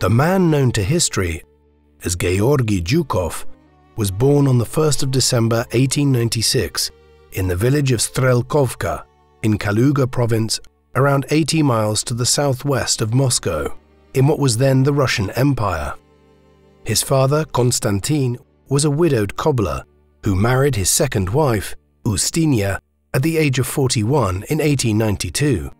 The man known to history as Georgy Zhukov was born on the 1st of December 1896 in the village of Strelkovka in Kaluga province around 80 miles to the southwest of Moscow, in what was then the Russian Empire. His father, Konstantin, was a widowed cobbler who married his second wife, Ustinya, at the age of 41 in 1892.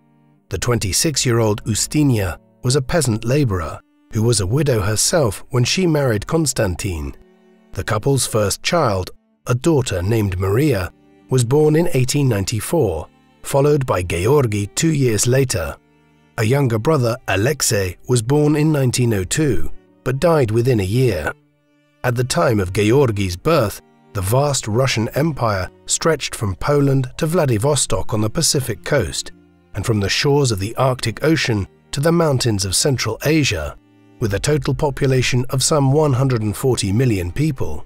The 26-year-old Ustinya was a peasant laborer who was a widow herself when she married Konstantin. The couple's first child, a daughter named Maria, was born in 1894, followed by Georgy two years later. A younger brother, Alexei, was born in 1902, but died within a year. At the time of Georgy's birth, the vast Russian Empire stretched from Poland to Vladivostok on the Pacific coast, and from the shores of the Arctic Ocean to the mountains of Central Asia, with a total population of some 140 million people.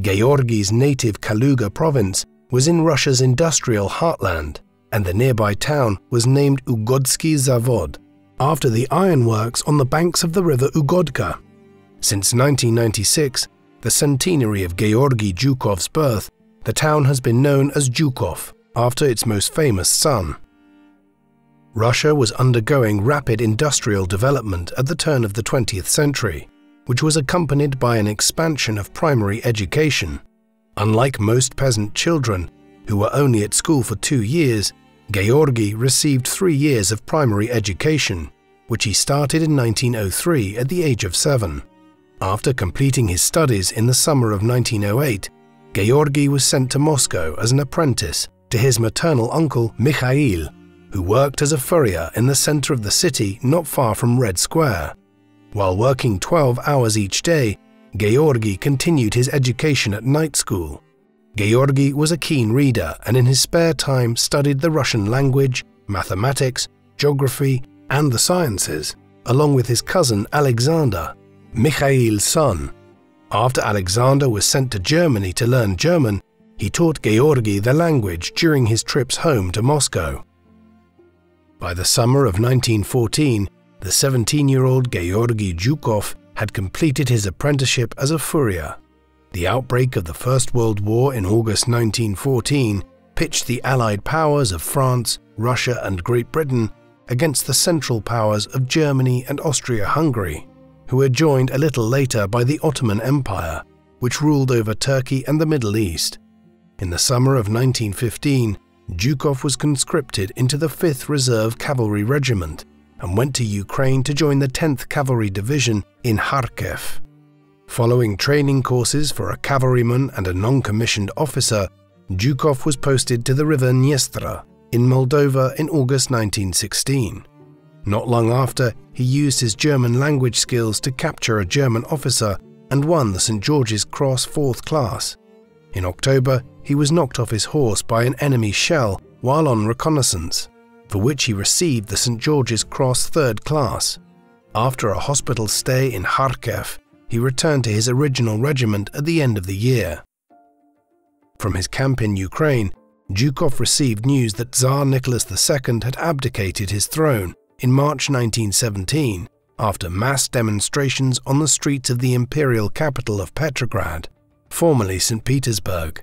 Georgy's native Kaluga province was in Russia's industrial heartland, and the nearby town was named Ugodsky Zavod, after the ironworks on the banks of the river Ugodka. Since 1996, the centenary of Georgy Zhukov's birth, the town has been known as Zhukov, after its most famous son. Russia was undergoing rapid industrial development at the turn of the 20th century, which was accompanied by an expansion of primary education. Unlike most peasant children, who were only at school for two years, Georgy received three years of primary education, which he started in 1903 at the age of seven. After completing his studies in the summer of 1908, Georgy was sent to Moscow as an apprentice to his maternal uncle Mikhail, who worked as a furrier in the center of the city not far from Red Square. While working 12 hours each day, Georgy continued his education at night school. Georgy was a keen reader and in his spare time studied the Russian language, mathematics, geography, and the sciences, along with his cousin Alexander, Mikhail's son. After Alexander was sent to Germany to learn German, he taught Georgy the language during his trips home to Moscow. By the summer of 1914, the 17-year-old Georgy Zhukov had completed his apprenticeship as a furrier. The outbreak of the First World War in August 1914 pitched the Allied powers of France, Russia and Great Britain against the Central Powers of Germany and Austria-Hungary, who were joined a little later by the Ottoman Empire, which ruled over Turkey and the Middle East. In the summer of 1915, Zhukov was conscripted into the 5th Reserve Cavalry Regiment and went to Ukraine to join the 10th Cavalry Division in Kharkiv. Following training courses for a cavalryman and a non-commissioned officer, Zhukov was posted to the river Dniester in Moldova in August 1916. Not long after, he used his German language skills to capture a German officer and won the St. George's Cross 4th class. In October, he was knocked off his horse by an enemy shell while on reconnaissance, for which he received the St. George's Cross 3rd class. After a hospital stay in Kharkiv, he returned to his original regiment at the end of the year. From his camp in Ukraine, Zhukov received news that Tsar Nicholas II had abdicated his throne in March 1917 after mass demonstrations on the streets of the imperial capital of Petrograd, formerly St. Petersburg.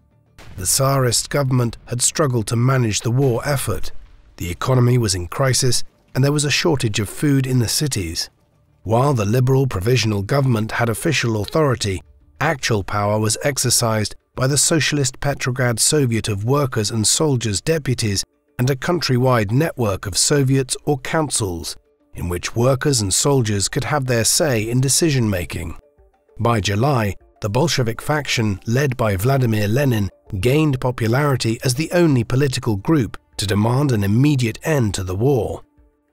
The Tsarist government had struggled to manage the war effort. The economy was in crisis and there was a shortage of food in the cities. While the liberal provisional government had official authority, actual power was exercised by the Socialist Petrograd Soviet of Workers and Soldiers Deputies and a countrywide network of Soviets or councils in which workers and soldiers could have their say in decision making. By July, the Bolshevik faction led by Vladimir Lenin gained popularity as the only political group to demand an immediate end to the war.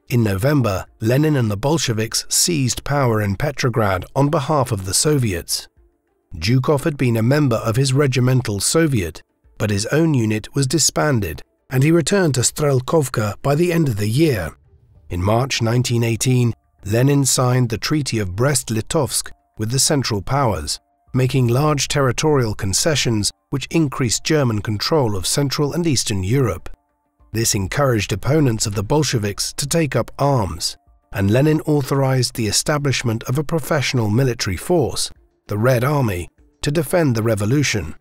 In November, Lenin and the Bolsheviks seized power in Petrograd on behalf of the Soviets. Zhukov had been a member of his regimental Soviet, but his own unit was disbanded and he returned to Strelkovka by the end of the year. In March 1918, Lenin signed the Treaty of Brest-Litovsk with the Central Powers, making large territorial concessions which increased German control of Central and Eastern Europe. This encouraged opponents of the Bolsheviks to take up arms. and Lenin authorized the establishment of a professional military force, the Red Army, to defend the revolution.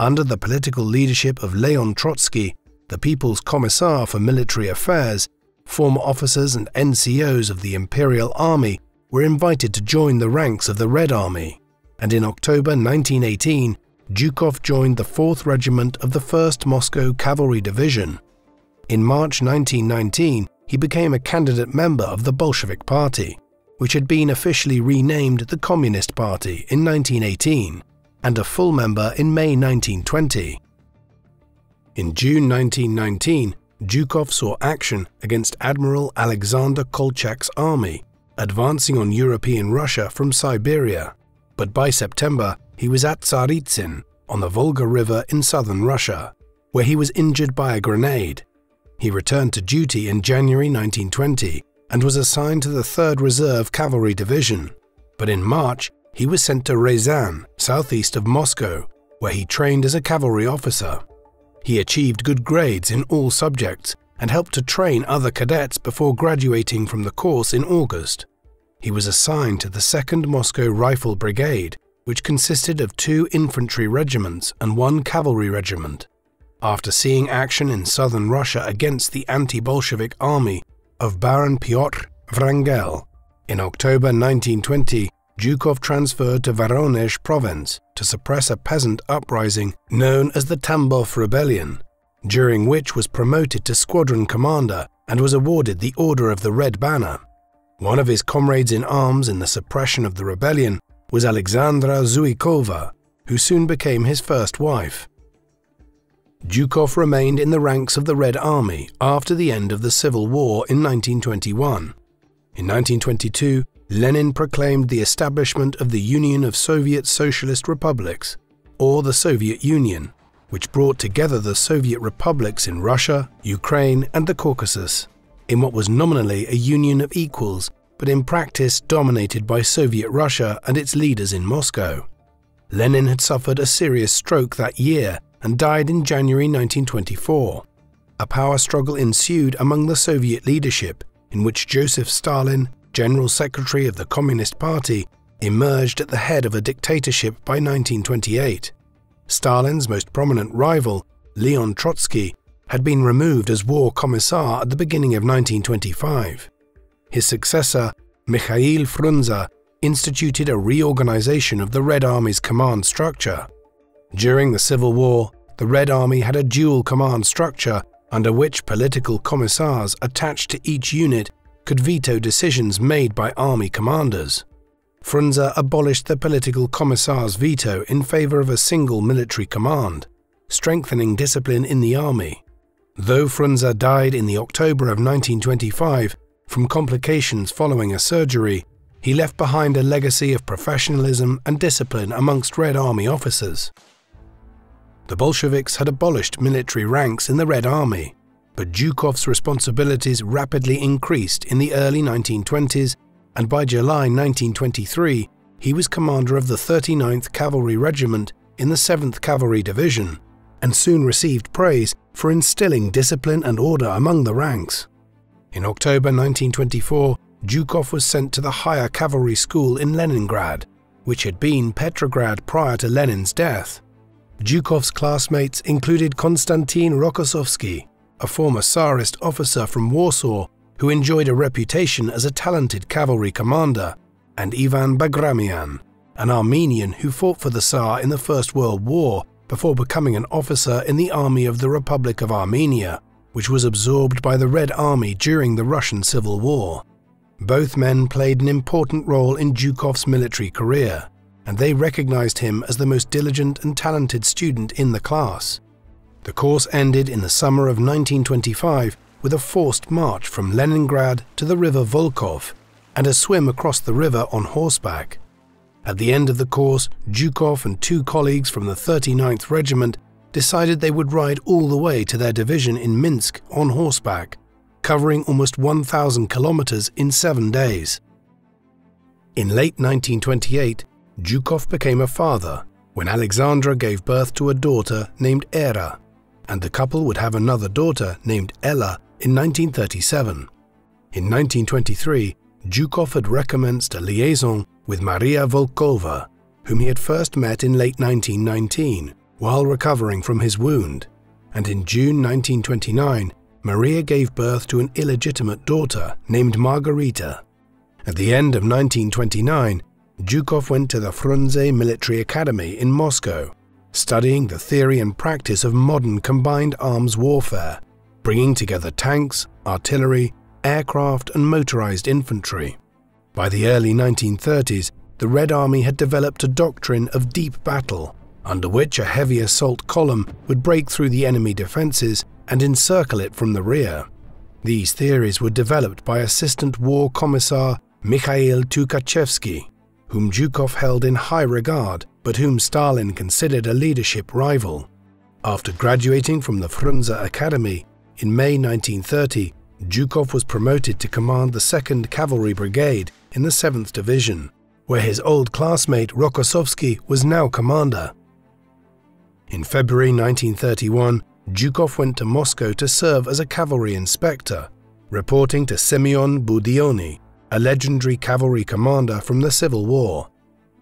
Under the political leadership of Leon Trotsky, the People's Commissar for Military Affairs, former officers and NCOs of the Imperial Army were invited to join the ranks of the Red Army, and in October 1918, Zhukov joined the 4th Regiment of the 1st Moscow Cavalry Division. In March 1919, he became a candidate member of the Bolshevik Party, which had been officially renamed the Communist Party in 1918, and a full member in May 1920. In June 1919, Zhukov saw action against Admiral Alexander Kolchak's army, advancing on European Russia from Siberia. But by September, he was at Tsaritsyn on the Volga River in southern Russia, where he was injured by a grenade. He returned to duty in January 1920 and was assigned to the 3rd Reserve Cavalry Division. But in March, he was sent to Ryazan, southeast of Moscow, where he trained as a cavalry officer. He achieved good grades in all subjects and helped to train other cadets before graduating from the course in August. He was assigned to the 2nd Moscow Rifle Brigade, which consisted of two infantry regiments and one cavalry regiment. After seeing action in southern Russia against the anti-Bolshevik army of Baron Pyotr Wrangel, in October 1920, Zhukov transferred to Voronezh province to suppress a peasant uprising known as the Tambov Rebellion, during which was promoted to squadron commander and was awarded the Order of the Red Banner. One of his comrades in arms in the suppression of the rebellion was Alexandra Zhuikova, who soon became his first wife. Zhukov remained in the ranks of the Red Army after the end of the Civil War in 1921. In 1922, Lenin proclaimed the establishment of the Union of Soviet Socialist Republics, or the Soviet Union, which brought together the Soviet republics in Russia, Ukraine, and the Caucasus, in what was nominally a union of equals, but in practice dominated by Soviet Russia and its leaders in Moscow. Lenin had suffered a serious stroke that year and died in January 1924. A power struggle ensued among the Soviet leadership, in which Joseph Stalin, General Secretary of the Communist Party, emerged at the head of a dictatorship by 1928. Stalin's most prominent rival, Leon Trotsky, had been removed as war commissar at the beginning of 1925. His successor, Mikhail Frunze, instituted a reorganization of the Red Army's command structure. During the Civil War, the Red Army had a dual command structure under which political commissars attached to each unit could veto decisions made by army commanders. Frunze abolished the political commissar's veto in favor of a single military command, strengthening discipline in the army. Though Frunze died in the October of 1925 from complications following a surgery, he left behind a legacy of professionalism and discipline amongst Red Army officers. The Bolsheviks had abolished military ranks in the Red Army, but Zhukov's responsibilities rapidly increased in the early 1920s, and by July 1923, he was commander of the 39th Cavalry Regiment in the 7th Cavalry Division, and soon received praise for instilling discipline and order among the ranks. In October 1924, Zhukov was sent to the Higher Cavalry School in Leningrad, which had been Petrograd prior to Lenin's death. Zhukov's classmates included Konstantin Rokossovsky, a former Tsarist officer from Warsaw who enjoyed a reputation as a talented cavalry commander, and Ivan Bagramian, an Armenian who fought for the Tsar in the First World War before becoming an officer in the army of the Republic of Armenia, which was absorbed by the Red Army during the Russian Civil War. Both men played an important role in Zhukov's military career, and they recognized him as the most diligent and talented student in the class. The course ended in the summer of 1925 with a forced march from Leningrad to the river Volkhov and a swim across the river on horseback. At the end of the course, Zhukov and two colleagues from the 39th Regiment decided they would ride all the way to their division in Minsk on horseback, covering almost 1,000 kilometers in seven days. In late 1928, Zhukov became a father when Alexandra gave birth to a daughter named Era and the couple would have another daughter named Ella in 1937. In 1923, Zhukov had recommenced a liaison with Maria Volkova, whom he had first met in late 1919 while recovering from his wound, and in June 1929, Maria gave birth to an illegitimate daughter named Margarita. At the end of 1929, Zhukov went to the Frunze Military Academy in Moscow, studying the theory and practice of modern combined arms warfare, bringing together tanks, artillery, aircraft, and motorized infantry. By the early 1930s, the Red Army had developed a doctrine of deep battle, under which a heavy assault column would break through the enemy defences and encircle it from the rear. These theories were developed by Assistant War Commissar Mikhail Tukhachevsky, whom Zhukov held in high regard, but whom Stalin considered a leadership rival. After graduating from the Frunze Academy in May 1930, Zhukov was promoted to command the 2nd Cavalry Brigade in the 7th Division, where his old classmate Rokossovsky was now commander. In February 1931, Zhukov went to Moscow to serve as a cavalry inspector, reporting to Semyon Budyonny, a legendary cavalry commander from the Civil War.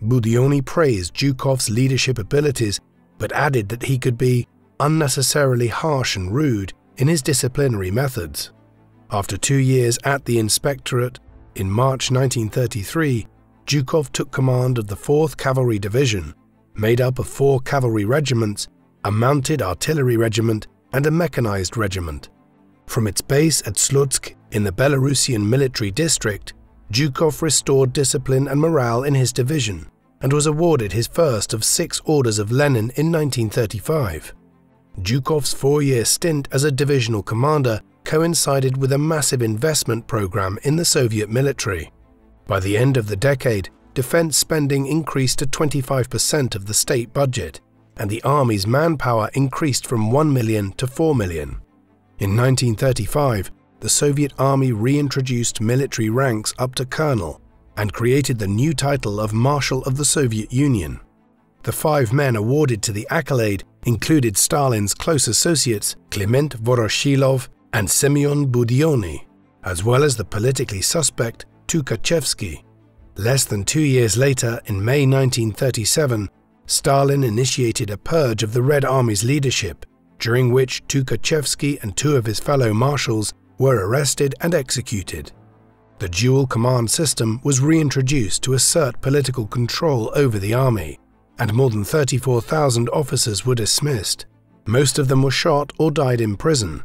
Budyonny praised Zhukov's leadership abilities, but added that he could be unnecessarily harsh and rude in his disciplinary methods. After two years at the inspectorate, in March 1933, Zhukov took command of the 4th Cavalry Division, made up of four cavalry regiments, a mounted artillery regiment, and a mechanized regiment. From its base at Slutsk in the Belarusian military district, Zhukov restored discipline and morale in his division and was awarded his first of six Orders of Lenin in 1935. Zhukov's four-year stint as a divisional commander coincided with a massive investment program in the Soviet military. By the end of the decade, defense spending increased to 25% of the state budget, and the army's manpower increased from 1 million to 4 million. In 1935, the Soviet army reintroduced military ranks up to colonel and created the new title of Marshal of the Soviet Union. The five men awarded to the accolade included Stalin's close associates Kliment Voroshilov and Semyon Budyonny, as well as the politically suspect Tukhachevsky. Less than two years later, in May 1937, Stalin initiated a purge of the Red Army's leadership, during which Tukhachevsky and two of his fellow marshals were arrested and executed. The dual command system was reintroduced to assert political control over the army, and more than 34,000 officers were dismissed. Most of them were shot or died in prison.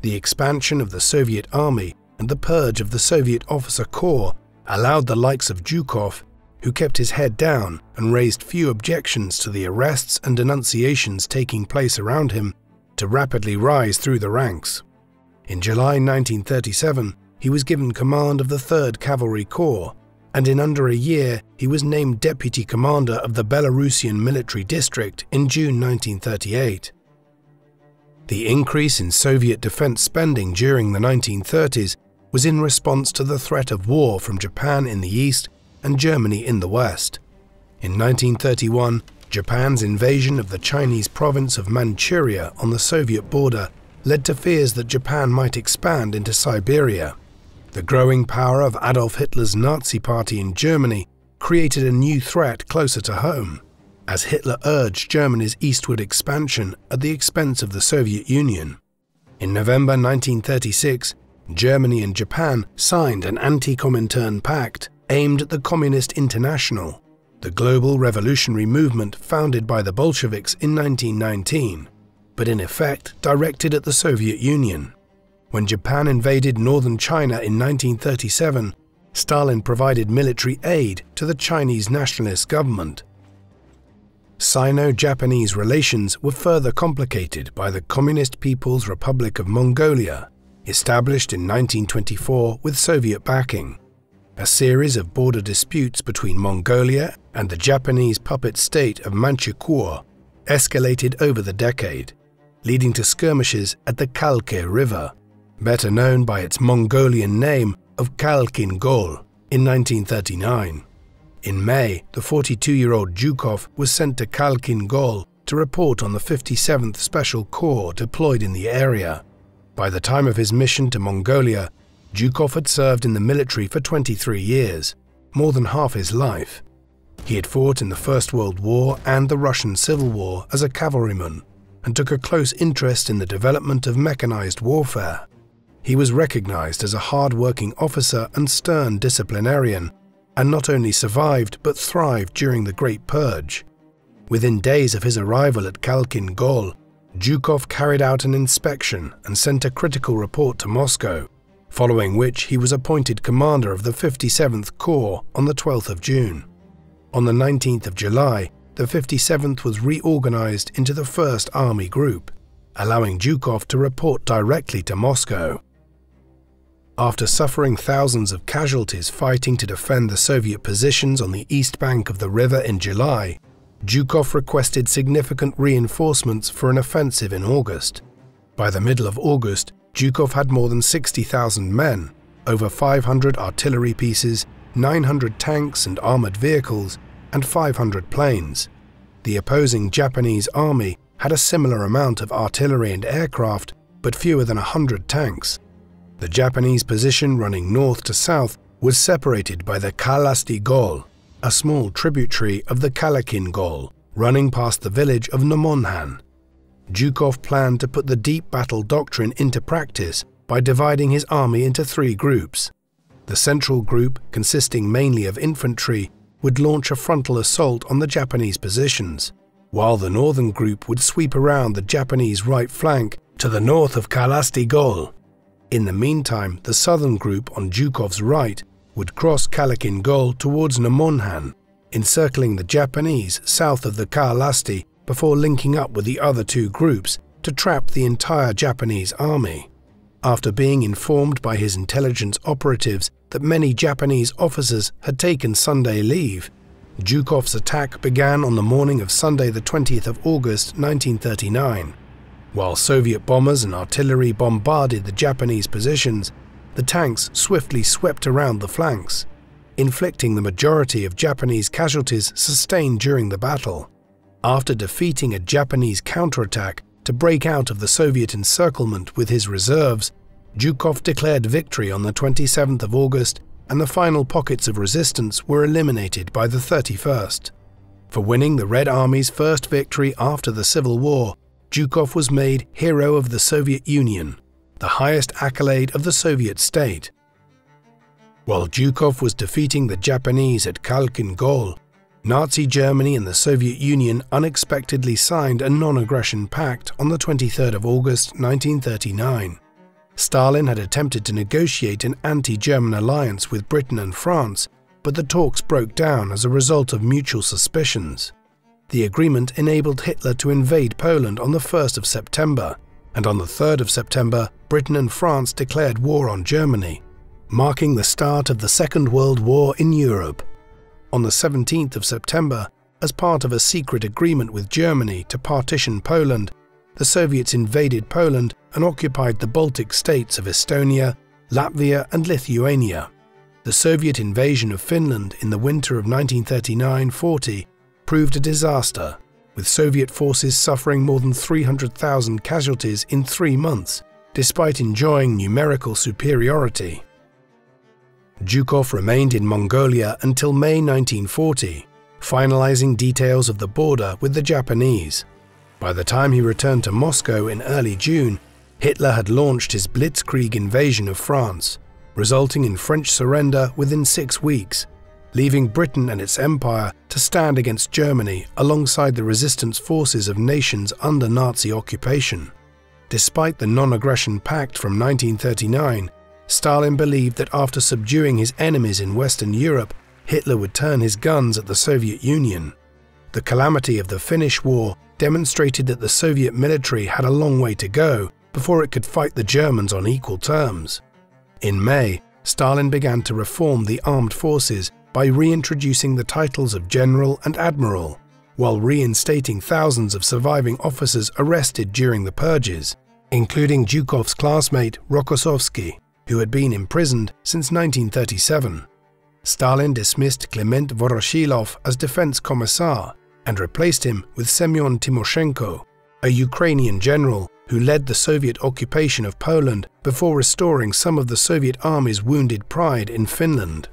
The expansion of the Soviet army and the purge of the Soviet officer corps allowed the likes of Zhukov, who kept his head down and raised few objections to the arrests and denunciations taking place around him, to rapidly rise through the ranks. In July 1937, he was given command of the 3rd Cavalry Corps, and in under a year he was named deputy commander of the Belarusian military district in June 1938. The increase in Soviet defense spending during the 1930s was in response to the threat of war from Japan in the east and Germany in the west. In 1931, Japan's invasion of the Chinese province of Manchuria on the Soviet border led to fears that Japan might expand into Siberia. The growing power of Adolf Hitler's Nazi Party in Germany created a new threat closer to home, as Hitler urged Germany's eastward expansion at the expense of the Soviet Union. In November 1936, Germany and Japan signed an anti-Comintern pact aimed at the Communist International, the global revolutionary movement founded by the Bolsheviks in 1919 but in effect directed at the Soviet Union. When Japan invaded northern China in 1937, Stalin provided military aid to the Chinese nationalist government. Sino-Japanese relations were further complicated by the Communist People's Republic of Mongolia, established in 1924 with Soviet backing. A series of border disputes between Mongolia and the Japanese puppet state of Manchukuo escalated over the decade leading to skirmishes at the Khalkha River, better known by its Mongolian name of Khalkhin Gol, in 1939. In May, the 42-year-old Zhukov was sent to Khalkhin Gol to report on the 57th Special Corps deployed in the area. By the time of his mission to Mongolia, Zhukov had served in the military for 23 years, more than half his life. He had fought in the First World War and the Russian Civil War as a cavalryman and took a close interest in the development of mechanized warfare. He was recognized as a hard-working officer and stern disciplinarian, and not only survived but thrived during the Great Purge. Within days of his arrival at Khalkhin Gol, Zhukov carried out an inspection and sent a critical report to Moscow, following which he was appointed commander of the 57th Corps on the 12th of June. On the 19th of July, the 57th was reorganized into the 1st Army Group, allowing Zhukov to report directly to Moscow. After suffering thousands of casualties fighting to defend the Soviet positions on the east bank of the river in July, Zhukov requested significant reinforcements for an offensive in August. By the middle of August, Zhukov had more than 60,000 men, over 500 artillery pieces, 900 tanks and armoured vehicles, and 500 planes. The opposing Japanese army had a similar amount of artillery and aircraft, but fewer than 100 tanks. The Japanese position running north to south was separated by the Khalasty Gol, a small tributary of the Khalkhin Gol, running past the village of Nomonhan. Zhukov planned to put the deep battle doctrine into practice by dividing his army into three groups. The central group, consisting mainly of infantry, would launch a frontal assault on the Japanese positions, while the northern group would sweep around the Japanese right flank to the north of Khalasty Gol. In the meantime, the southern group on Zhukov's right would cross Khalkhin Gol towards Nomonhan, encircling the Japanese south of the Khalasty before linking up with the other two groups to trap the entire Japanese army. After being informed by his intelligence operatives that many Japanese officers had taken Sunday leave, Zhukov's attack began on the morning of Sunday the 20th of August 1939. While Soviet bombers and artillery bombarded the Japanese positions, the tanks swiftly swept around the flanks, inflicting the majority of Japanese casualties sustained during the battle. After defeating a Japanese counterattack to break out of the Soviet encirclement with his reserves, Zhukov declared victory on the 27th of August and the final pockets of resistance were eliminated by the 31st. For winning the Red Army's first victory after the Civil War, Zhukov was made Hero of the Soviet Union, the highest accolade of the Soviet state. While Zhukov was defeating the Japanese at Khalkhin Gol, Nazi Germany and the Soviet Union unexpectedly signed a non-aggression pact on the 23rd of August 1939. Stalin had attempted to negotiate an anti-German alliance with Britain and France, but the talks broke down as a result of mutual suspicions. The agreement enabled Hitler to invade Poland on the 1st of September, and on the 3rd of September, Britain and France declared war on Germany, marking the start of the Second World War in Europe. On the 17th of September, as part of a secret agreement with Germany to partition Poland, the Soviets invaded Poland and occupied the Baltic states of Estonia, Latvia and Lithuania. The Soviet invasion of Finland in the winter of 1939-40 proved a disaster, with Soviet forces suffering more than 300,000 casualties in three months, despite enjoying numerical superiority. Zhukov remained in Mongolia until May 1940, finalizing details of the border with the Japanese. By the time he returned to Moscow in early June, Hitler had launched his blitzkrieg invasion of France, resulting in French surrender within six weeks, leaving Britain and its empire to stand against Germany alongside the resistance forces of nations under Nazi occupation. Despite the non-aggression pact from 1939, Stalin believed that after subduing his enemies in Western Europe, Hitler would turn his guns at the Soviet Union. The calamity of the Finnish War demonstrated that the Soviet military had a long way to go before it could fight the Germans on equal terms. In May, Stalin began to reform the armed forces by reintroducing the titles of general and admiral, while reinstating thousands of surviving officers arrested during the purges, including Zhukov's classmate Rokossovsky, who had been imprisoned since 1937. Stalin dismissed Kliment Voroshilov as defense commissar and replaced him with Semyon Timoshenko, a Ukrainian general who led the Soviet occupation of Poland before restoring some of the Soviet army's wounded pride in Finland.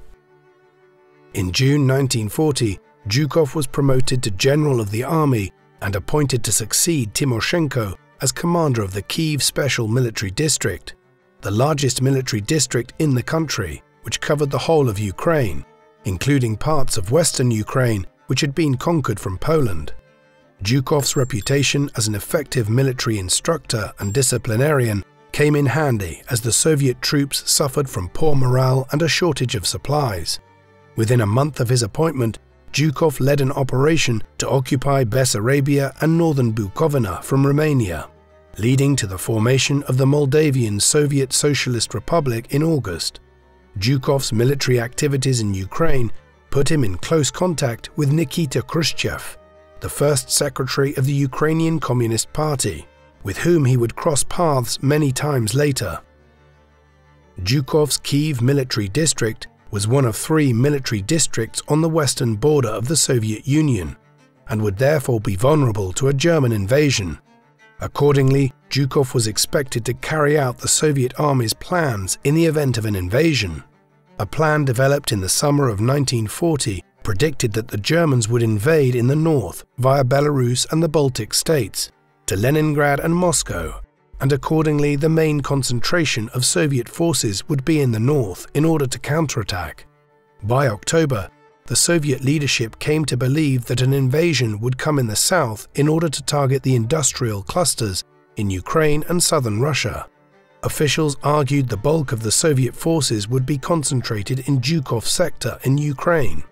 In June 1940, Zhukov was promoted to General of the Army and appointed to succeed Timoshenko as commander of the Kiev Special Military District, the largest military district in the country, which covered the whole of Ukraine, including parts of western Ukraine which had been conquered from Poland. Zhukov's reputation as an effective military instructor and disciplinarian came in handy as the Soviet troops suffered from poor morale and a shortage of supplies. Within a month of his appointment, Zhukov led an operation to occupy Bessarabia and northern Bukovina from Romania, leading to the formation of the Moldavian Soviet Socialist Republic in August. Zhukov's military activities in Ukraine put him in close contact with Nikita Khrushchev, the first secretary of the Ukrainian Communist Party, with whom he would cross paths many times later. Zhukov's Kiev military district was one of three military districts on the western border of the Soviet Union, and would therefore be vulnerable to a German invasion. Accordingly, Zhukov was expected to carry out the Soviet Army's plans in the event of an invasion. A plan developed in the summer of 1940 predicted that the Germans would invade in the north via Belarus and the Baltic states to Leningrad and Moscow, and accordingly the main concentration of Soviet forces would be in the north in order to counterattack. By October, the Soviet leadership came to believe that an invasion would come in the south in order to target the industrial clusters in Ukraine and southern Russia. Officials argued the bulk of the Soviet forces would be concentrated in Zhukov sector in Ukraine.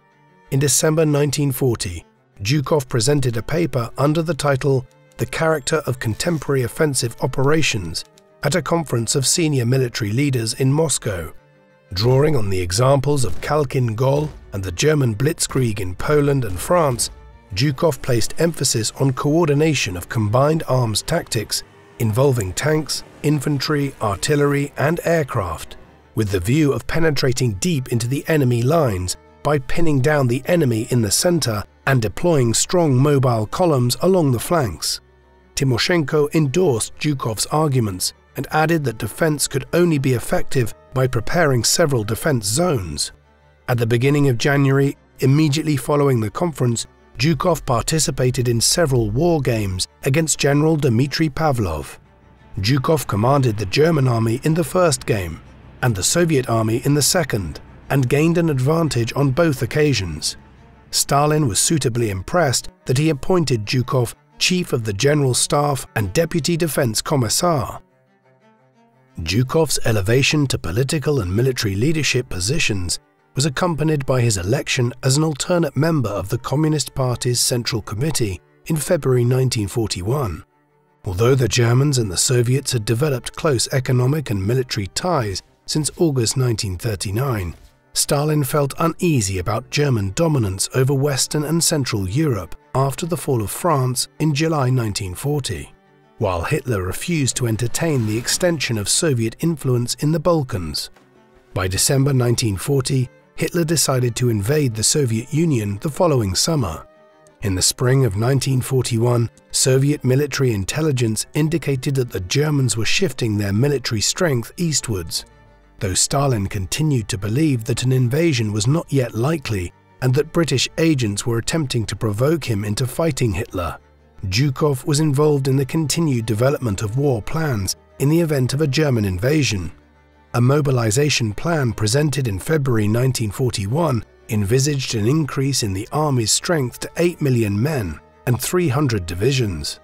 In December 1940, Zhukov presented a paper under the title The Character of Contemporary Offensive Operations at a conference of senior military leaders in Moscow. Drawing on the examples of Khalkhin Gol and the German Blitzkrieg in Poland and France, Zhukov placed emphasis on coordination of combined arms tactics involving tanks, infantry, artillery, and aircraft, with the view of penetrating deep into the enemy lines by pinning down the enemy in the center and deploying strong mobile columns along the flanks. Timoshenko endorsed Zhukov's arguments and added that defense could only be effective by preparing several defense zones. At the beginning of January, immediately following the conference, Zhukov participated in several war games against General Dmitry Pavlov. Zhukov commanded the German army in the first game and the Soviet army in the second, and gained an advantage on both occasions. Stalin was suitably impressed that he appointed Zhukov Chief of the General Staff and Deputy Defense Commissar. Zhukov's elevation to political and military leadership positions was accompanied by his election as an alternate member of the Communist Party's Central Committee in February 1941. Although the Germans and the Soviets had developed close economic and military ties since August 1939, Stalin felt uneasy about German dominance over Western and Central Europe after the fall of France in July 1940, while Hitler refused to entertain the extension of Soviet influence in the Balkans. By December 1940, Hitler decided to invade the Soviet Union the following summer. In the spring of 1941, Soviet military intelligence indicated that the Germans were shifting their military strength eastwards though Stalin continued to believe that an invasion was not yet likely and that British agents were attempting to provoke him into fighting Hitler. Zhukov was involved in the continued development of war plans in the event of a German invasion. A mobilization plan presented in February 1941 envisaged an increase in the army's strength to 8 million men and 300 divisions.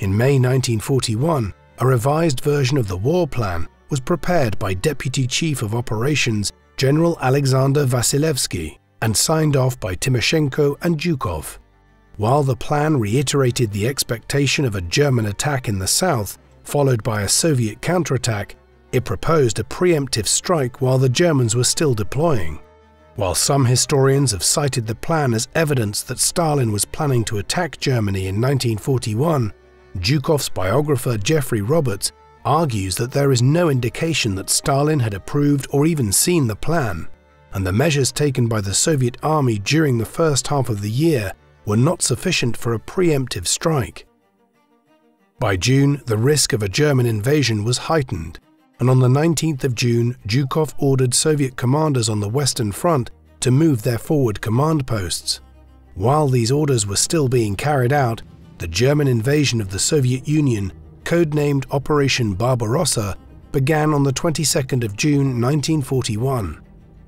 In May 1941, a revised version of the war plan was prepared by Deputy Chief of Operations General Alexander Vasilevsky and signed off by Timoshenko and Zhukov. While the plan reiterated the expectation of a German attack in the south, followed by a Soviet counterattack, it proposed a preemptive strike while the Germans were still deploying. While some historians have cited the plan as evidence that Stalin was planning to attack Germany in 1941, Zhukov's biographer Geoffrey Roberts argues that there is no indication that Stalin had approved or even seen the plan, and the measures taken by the Soviet army during the first half of the year were not sufficient for a preemptive strike. By June, the risk of a German invasion was heightened, and on the 19th of June, Zhukov ordered Soviet commanders on the Western Front to move their forward command posts. While these orders were still being carried out, the German invasion of the Soviet Union, codenamed Operation Barbarossa, began on the 22nd of June 1941.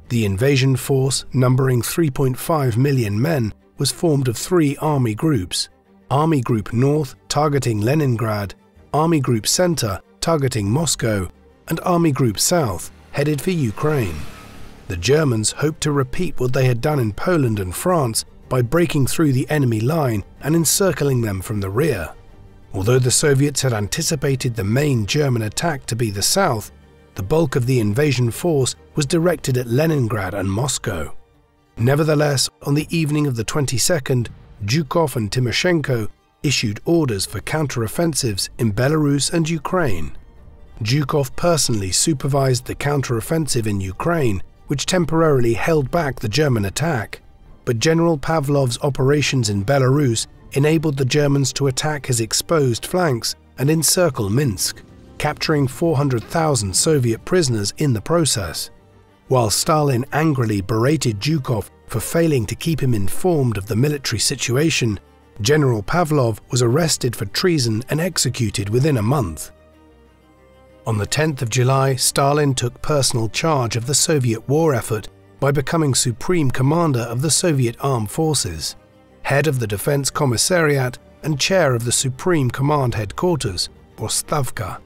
The invasion force, numbering 3.5 million men, was formed of three army groups Army Group North, targeting Leningrad, Army Group Center, targeting Moscow, and Army Group South, headed for Ukraine. The Germans hoped to repeat what they had done in Poland and France by breaking through the enemy line and encircling them from the rear. Although the Soviets had anticipated the main German attack to be the south, the bulk of the invasion force was directed at Leningrad and Moscow. Nevertheless, on the evening of the 22nd, Zhukov and Timoshenko issued orders for counteroffensives in Belarus and Ukraine. Zhukov personally supervised the counteroffensive in Ukraine, which temporarily held back the German attack. But General Pavlov's operations in Belarus enabled the Germans to attack his exposed flanks and encircle Minsk, capturing 400,000 Soviet prisoners in the process. While Stalin angrily berated Zhukov for failing to keep him informed of the military situation, General Pavlov was arrested for treason and executed within a month. On the 10th of July, Stalin took personal charge of the Soviet war effort by becoming Supreme Commander of the Soviet Armed Forces, head of the Defense Commissariat and chair of the Supreme Command Headquarters, or Stavka.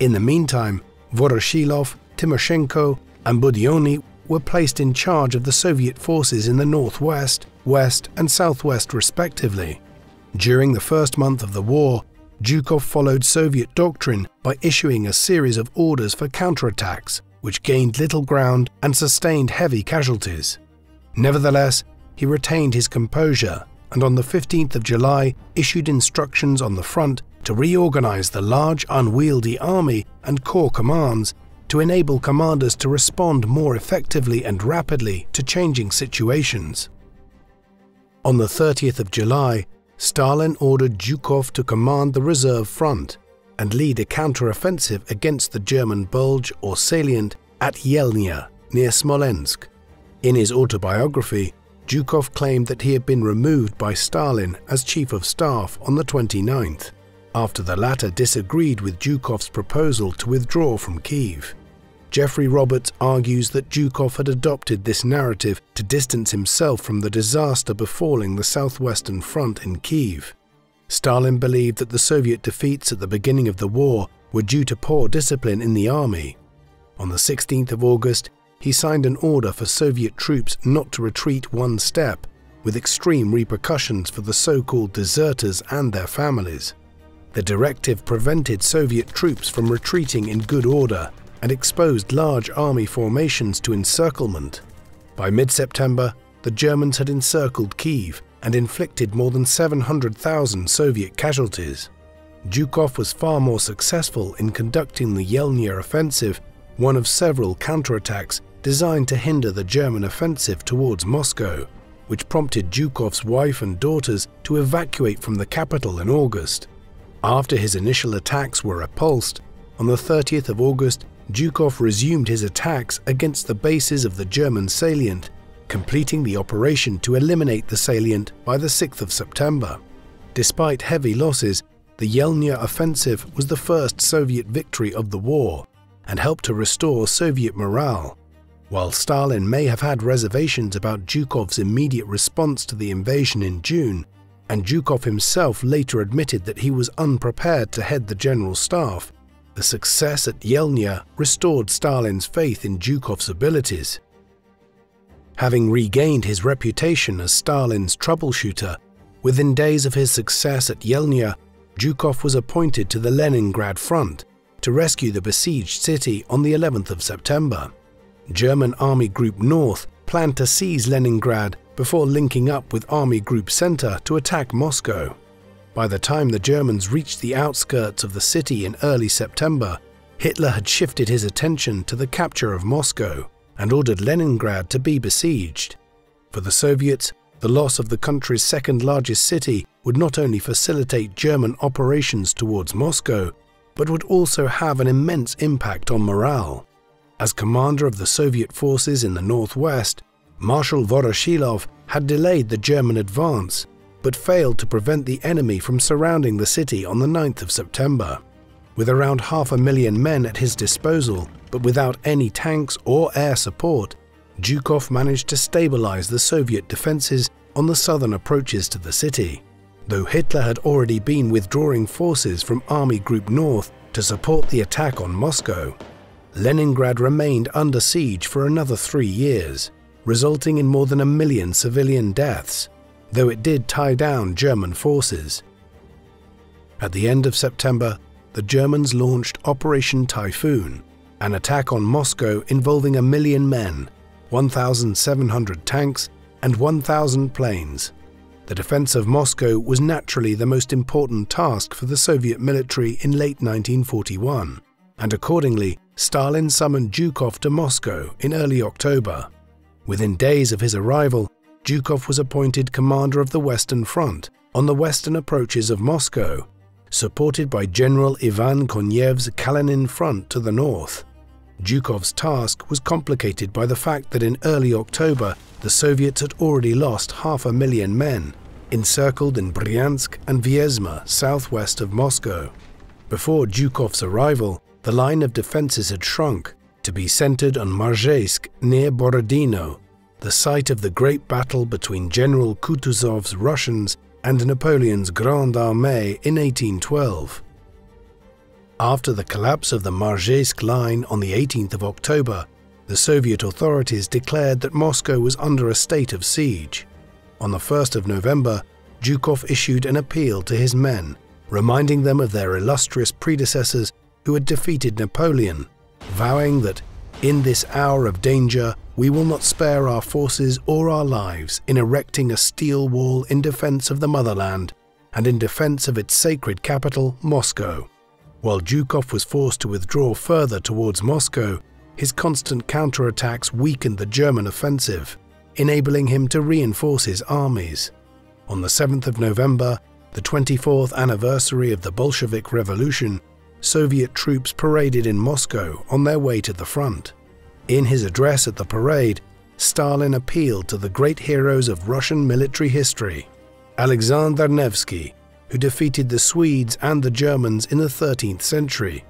In the meantime, Voroshilov, Timoshenko, and Budyonny were placed in charge of the Soviet forces in the northwest, west, and southwest, respectively. During the first month of the war, Zhukov followed Soviet doctrine by issuing a series of orders for counterattacks, which gained little ground and sustained heavy casualties. Nevertheless, he retained his composure and on the 15th of July issued instructions on the front to reorganize the large unwieldy army and corps commands to enable commanders to respond more effectively and rapidly to changing situations. On the 30th of July, Stalin ordered Zhukov to command the reserve front and lead a counteroffensive against the German bulge or salient at Yelnya, near Smolensk. In his autobiography, Zhukov claimed that he had been removed by Stalin as chief of staff on the 29th, after the latter disagreed with Zhukov's proposal to withdraw from Kiev. Geoffrey Roberts argues that Zhukov had adopted this narrative to distance himself from the disaster befalling the southwestern front in Kiev. Stalin believed that the Soviet defeats at the beginning of the war were due to poor discipline in the army. On the 16th of August, he signed an order for Soviet troops not to retreat one step, with extreme repercussions for the so-called deserters and their families. The directive prevented Soviet troops from retreating in good order and exposed large army formations to encirclement. By mid-September, the Germans had encircled Kiev and inflicted more than 700,000 Soviet casualties. Zhukov was far more successful in conducting the Yelnya offensive, one of several counterattacks designed to hinder the German offensive towards Moscow, which prompted Zhukov's wife and daughters to evacuate from the capital in August. After his initial attacks were repulsed, on the 30th of August, Zhukov resumed his attacks against the bases of the German salient, completing the operation to eliminate the salient by the 6th of September. Despite heavy losses, the Yelnya offensive was the first Soviet victory of the war and helped to restore Soviet morale. While Stalin may have had reservations about Zhukov's immediate response to the invasion in June, and Zhukov himself later admitted that he was unprepared to head the general staff, the success at Yelnya restored Stalin's faith in Zhukov's abilities. Having regained his reputation as Stalin's troubleshooter, within days of his success at Yelnya, Zhukov was appointed to the Leningrad front to rescue the besieged city on the 11th of September. German Army Group North planned to seize Leningrad before linking up with Army Group Center to attack Moscow. By the time the Germans reached the outskirts of the city in early September, Hitler had shifted his attention to the capture of Moscow and ordered Leningrad to be besieged. For the Soviets, the loss of the country's second largest city would not only facilitate German operations towards Moscow, but would also have an immense impact on morale. As commander of the Soviet forces in the northwest, Marshal Voroshilov had delayed the German advance, but failed to prevent the enemy from surrounding the city on the 9th of September. With around half a million men at his disposal, but without any tanks or air support, Zhukov managed to stabilize the Soviet defenses on the southern approaches to the city. Though Hitler had already been withdrawing forces from Army Group North to support the attack on Moscow, Leningrad remained under siege for another three years, resulting in more than a million civilian deaths, though it did tie down German forces. At the end of September, the Germans launched Operation Typhoon, an attack on Moscow involving a million men, 1,700 tanks, and 1,000 planes. The defense of Moscow was naturally the most important task for the Soviet military in late 1941, and accordingly, Stalin summoned Zhukov to Moscow in early October. Within days of his arrival, Zhukov was appointed commander of the Western Front on the western approaches of Moscow, supported by General Ivan Konev's Kalinin Front to the north. Zhukov's task was complicated by the fact that in early October the Soviets had already lost half a million men, encircled in Bryansk and Vyazma southwest of Moscow. Before Zhukov's arrival, the line of defences had shrunk to be centred on Mozhaysk near Borodino, the site of the great battle between General Kutuzov's Russians and Napoleon's Grande Armée in 1812. After the collapse of the Mozhaysk line on the 18th of October, the Soviet authorities declared that Moscow was under a state of siege. On the 1st of November, Zhukov issued an appeal to his men, reminding them of their illustrious predecessors who had defeated Napoleon, vowing that in this hour of danger we will not spare our forces or our lives in erecting a steel wall in defense of the motherland and in defense of its sacred capital, Moscow. While Zhukov was forced to withdraw further towards Moscow, his constant counterattacks weakened the German offensive, enabling him to reinforce his armies. On the 7th of November, the 24th anniversary of the Bolshevik Revolution, Soviet troops paraded in Moscow on their way to the front. In his address at the parade, Stalin appealed to the great heroes of Russian military history Alexander Nevsky, who defeated the Swedes and the Germans in the 13th century,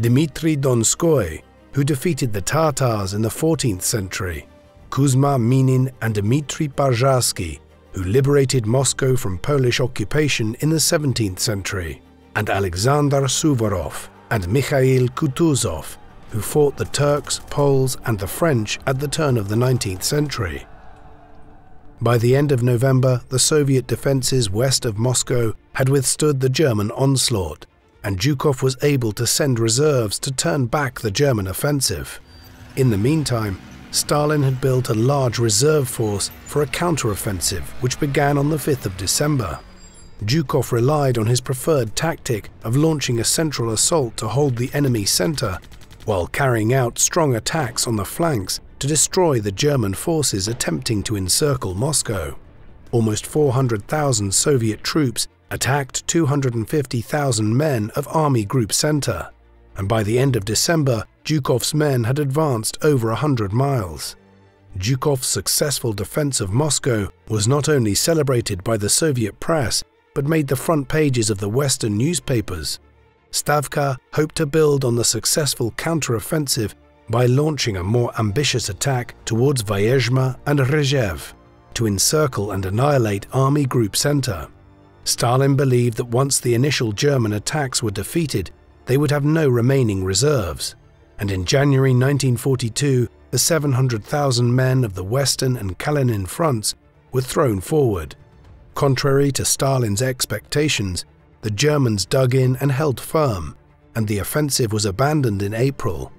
Dmitry Donskoy, who defeated the Tatars in the 14th century, Kuzma Minin and Dmitry Pozharsky, who liberated Moscow from Polish occupation in the 17th century, and Alexander Suvorov and Mikhail Kutuzov, who fought the Turks, Poles, and the French at the turn of the 19th century. By the end of November, the Soviet defences west of Moscow had withstood the German onslaught, and Zhukov was able to send reserves to turn back the German offensive. In the meantime, Stalin had built a large reserve force for a counteroffensive which began on the 5th of December. Zhukov relied on his preferred tactic of launching a central assault to hold the enemy centre, while carrying out strong attacks on the flanks to destroy the German forces attempting to encircle Moscow. Almost 400,000 Soviet troops attacked 250,000 men of Army Group Center, and by the end of December, Zhukov's men had advanced over 100 miles. Zhukov's successful defense of Moscow was not only celebrated by the Soviet press, but made the front pages of the Western newspapers. Stavka hoped to build on the successful counteroffensive by launching a more ambitious attack towards Vyazma and Rzhev to encircle and annihilate Army Group Center. Stalin believed that once the initial German attacks were defeated, they would have no remaining reserves, and in January 1942, the 700,000 men of the Western and Kalinin fronts were thrown forward. Contrary to Stalin's expectations, the Germans dug in and held firm, and the offensive was abandoned in April.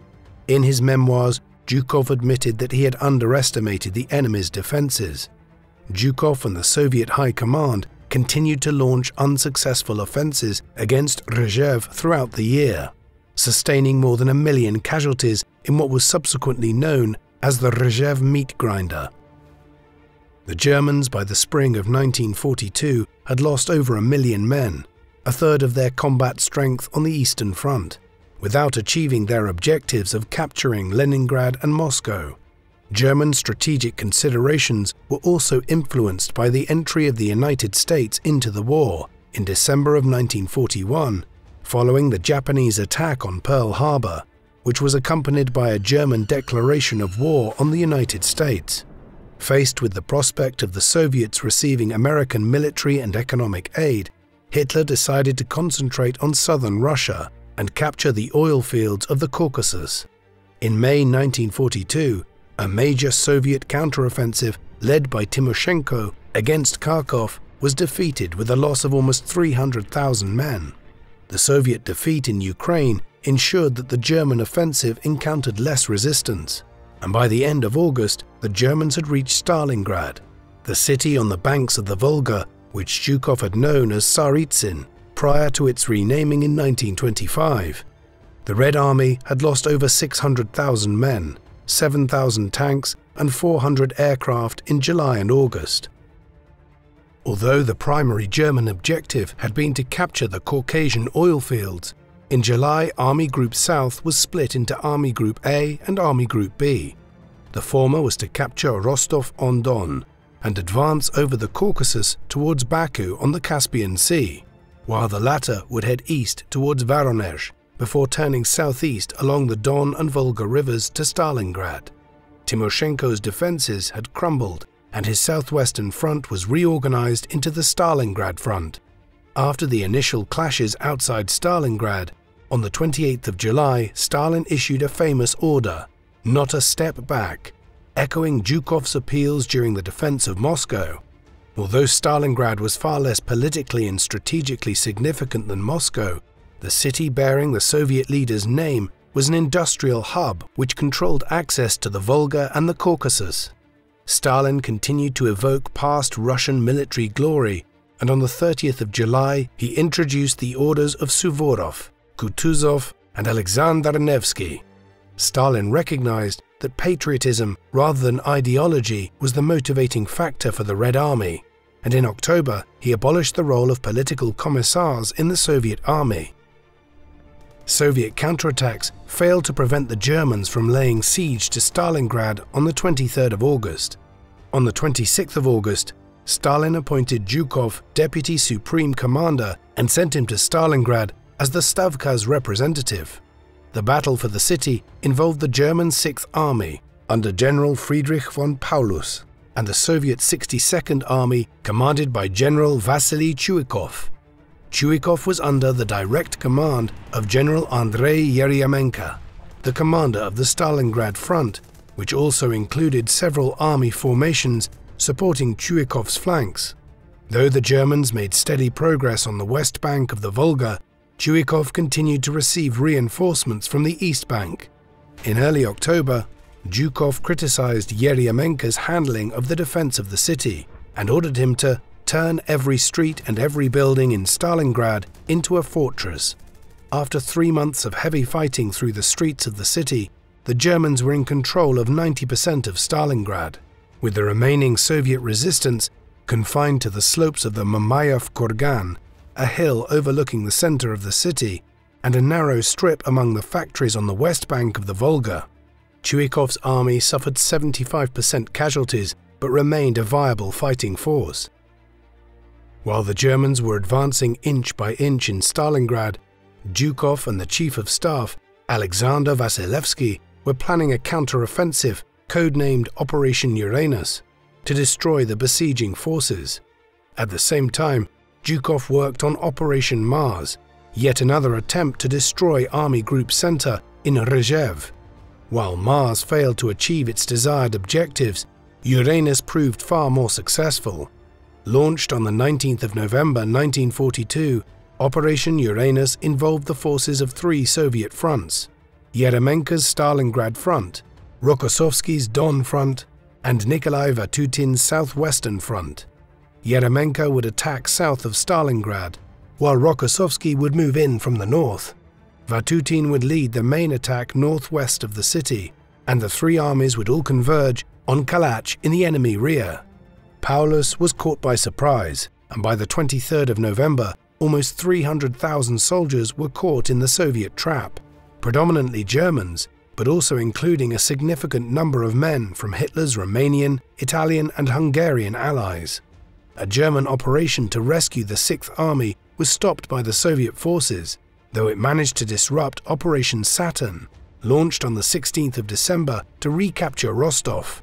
In his memoirs, Zhukov admitted that he had underestimated the enemy's defenses. Zhukov and the Soviet High Command continued to launch unsuccessful offences against Rzhev throughout the year, sustaining more than a million casualties in what was subsequently known as the Rzhev meat grinder. The Germans, by the spring of 1942, had lost over a million men, a third of their combat strength on the Eastern Front, without achieving their objectives of capturing Leningrad and Moscow. German strategic considerations were also influenced by the entry of the United States into the war in December of 1941, following the Japanese attack on Pearl Harbor, which was accompanied by a German declaration of war on the United States. Faced with the prospect of the Soviets receiving American military and economic aid, Hitler decided to concentrate on southern Russia and capture the oil fields of the Caucasus. In May 1942, a major Soviet counteroffensive led by Timoshenko against Kharkov was defeated with a loss of almost 300,000 men. The Soviet defeat in Ukraine ensured that the German offensive encountered less resistance and by the end of August, the Germans had reached Stalingrad, the city on the banks of the Volga which Zhukov had known as Tsaritsyn prior to its renaming in 1925. The Red Army had lost over 600,000 men, 7,000 tanks and 400 aircraft in July and August. Although the primary German objective had been to capture the Caucasian oil fields, in July, Army Group South was split into Army Group A and Army Group B. The former was to capture Rostov-on-Don and advance over the Caucasus towards Baku on the Caspian Sea, while the latter would head east towards Voronezh before turning southeast along the Don and Volga rivers to Stalingrad. Timoshenko's defenses had crumbled and his southwestern front was reorganized into the Stalingrad front. After the initial clashes outside Stalingrad, on the 28th of July, Stalin issued a famous order, not a step back, echoing Zhukov's appeals during the defense of Moscow. Although Stalingrad was far less politically and strategically significant than Moscow, the city bearing the Soviet leader's name was an industrial hub which controlled access to the Volga and the Caucasus. Stalin continued to evoke past Russian military glory, and on the 30th of July he introduced the orders of Suvorov, Kutuzov, and Alexander Nevsky. Stalin recognized that patriotism rather than ideology was the motivating factor for the Red Army, and in October he abolished the role of political commissars in the Soviet army. Soviet counterattacks failed to prevent the Germans from laying siege to Stalingrad on the 23rd of August. On the 26th of August, Stalin appointed Zhukov deputy supreme commander and sent him to Stalingrad as the Stavka's representative. The battle for the city involved the German Sixth Army under General Friedrich von Paulus and the Soviet 62nd Army commanded by General Vasily Chuikov. Chuikov was under the direct command of General Andrei Yeryomenko, the commander of the Stalingrad front, which also included several army formations supporting Chuikov's flanks. Though the Germans made steady progress on the west bank of the Volga, Chuikov continued to receive reinforcements from the East Bank. In early October, Zhukov criticized Yeryomenko's handling of the defense of the city and ordered him to turn every street and every building in Stalingrad into a fortress. After three months of heavy fighting through the streets of the city, the Germans were in control of 90% of Stalingrad, with the remaining Soviet resistance confined to the slopes of the Mamayev Kurgan a hill overlooking the center of the city, and a narrow strip among the factories on the west bank of the Volga. Chuikov's army suffered 75% casualties but remained a viable fighting force. While the Germans were advancing inch by inch in Stalingrad, Zhukov and the Chief of Staff, Alexander Vasilevsky, were planning a counter-offensive codenamed Operation Uranus to destroy the besieging forces. At the same time, Zhukov worked on Operation Mars, yet another attempt to destroy Army Group Center in Rzhev. While Mars failed to achieve its desired objectives, Uranus proved far more successful. Launched on the 19th of November 1942, Operation Uranus involved the forces of three Soviet fronts, Yeryomenko's Stalingrad front, Rokossovsky's Don front, and Nikolai Vatutin's southwestern front. Yeryomenko would attack south of Stalingrad, while Rokossovsky would move in from the north. Vatutin would lead the main attack northwest of the city, and the three armies would all converge on Kalach in the enemy rear. Paulus was caught by surprise, and by the 23rd of November, almost 300,000 soldiers were caught in the Soviet trap, predominantly Germans, but also including a significant number of men from Hitler's Romanian, Italian, and Hungarian allies. A German operation to rescue the Sixth Army was stopped by the Soviet forces, though it managed to disrupt Operation Saturn, launched on the 16th of December to recapture Rostov.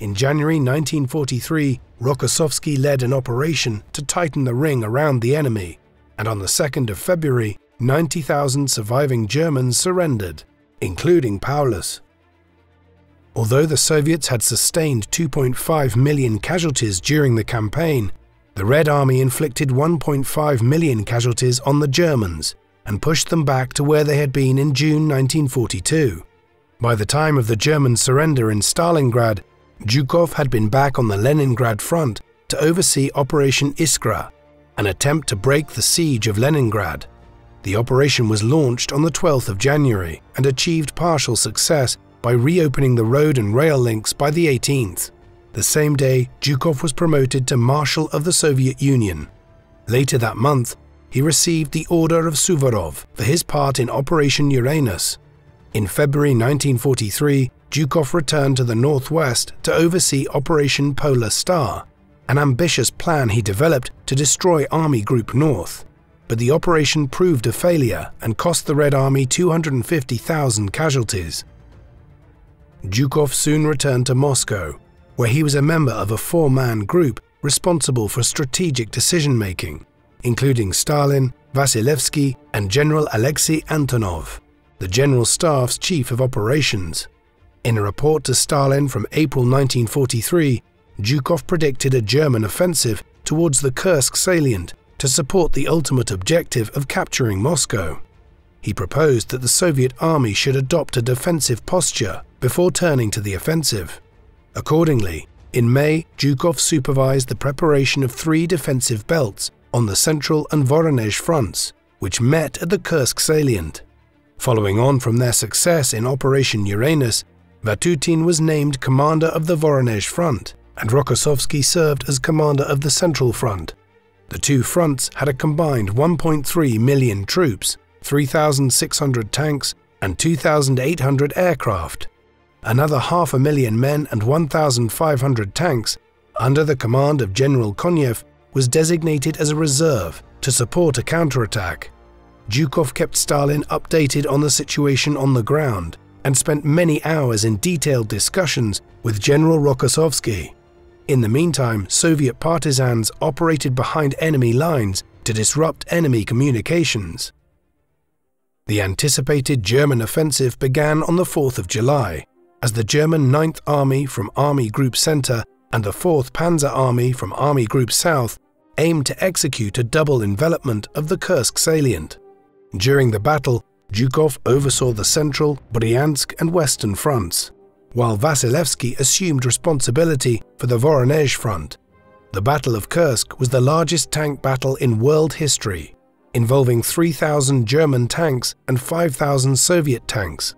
In January 1943, Rokossovsky led an operation to tighten the ring around the enemy, and on the 2nd of February, 90,000 surviving Germans surrendered, including Paulus. Although the Soviets had sustained 2.5 million casualties during the campaign, the Red Army inflicted 1.5 million casualties on the Germans and pushed them back to where they had been in June 1942. By the time of the German surrender in Stalingrad, Zhukov had been back on the Leningrad front to oversee Operation Iskra, an attempt to break the siege of Leningrad. The operation was launched on the 12th of January and achieved partial success by reopening the road and rail links by the 18th. The same day, Zhukov was promoted to Marshal of the Soviet Union. Later that month, he received the Order of Suvorov for his part in Operation Uranus. In February 1943, Zhukov returned to the northwest to oversee Operation Polar Star, an ambitious plan he developed to destroy Army Group North. But the operation proved a failure and cost the Red Army 250,000 casualties. Zhukov soon returned to Moscow, where he was a member of a four-man group responsible for strategic decision-making, including Stalin, Vasilevsky, and General Alexei Antonov, the General Staff's chief of operations. In a report to Stalin from April 1943, Zhukov predicted a German offensive towards the Kursk salient to support the ultimate objective of capturing Moscow. He proposed that the Soviet army should adopt a defensive posture before turning to the offensive. Accordingly, in May, Zhukov supervised the preparation of three defensive belts on the Central and Voronezh fronts, which met at the Kursk salient. Following on from their success in Operation Uranus, Vatutin was named commander of the Voronezh front, and Rokossovsky served as commander of the Central Front. The two fronts had a combined 1.3 million troops, 3,600 tanks, and 2,800 aircraft. Another half a million men and 1,500 tanks, under the command of General Konev, was designated as a reserve to support a counterattack. Zhukov kept Stalin updated on the situation on the ground and spent many hours in detailed discussions with General Rokossovsky. In the meantime, Soviet partisans operated behind enemy lines to disrupt enemy communications. The anticipated German offensive began on the 4th of July, as the German 9th Army from Army Group Center and the 4th Panzer Army from Army Group South aimed to execute a double envelopment of the Kursk salient. During the battle, Zhukov oversaw the central, Bryansk and western fronts, while Vasilevsky assumed responsibility for the Voronezh front. The Battle of Kursk was the largest tank battle in world history, involving 3,000 German tanks and 5,000 Soviet tanks.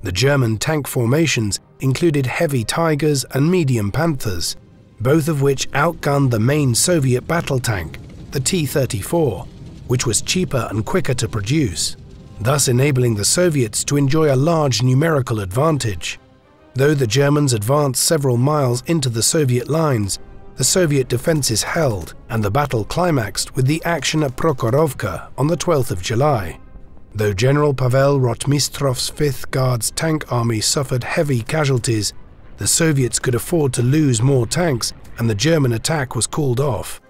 The German tank formations included heavy Tigers and medium Panthers, both of which outgunned the main Soviet battle tank, the T-34, which was cheaper and quicker to produce, thus enabling the Soviets to enjoy a large numerical advantage. Though the Germans advanced several miles into the Soviet lines, the Soviet defenses held, and the battle climaxed with the action at Prokhorovka on the 12th of July. Though General Pavel Rotmistrov's 5th Guards tank army suffered heavy casualties, the Soviets could afford to lose more tanks and the German attack was called off.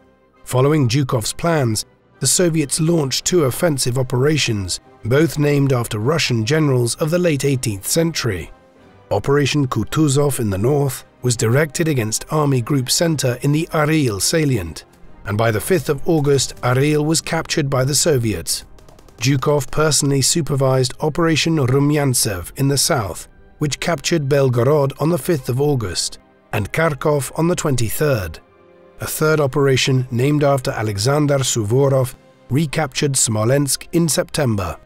Following Zhukov's plans, the Soviets launched two offensive operations, both named after Russian generals of the late 18th century. Operation Kutuzov in the north was directed against Army Group Center in the Orel salient, and by the 5th of August, Orel was captured by the Soviets. Zhukov personally supervised Operation Rumyantsev in the south, which captured Belgorod on the 5th of August, and Kharkov on the 23rd. A third operation, named after Alexander Suvorov, recaptured Smolensk in September.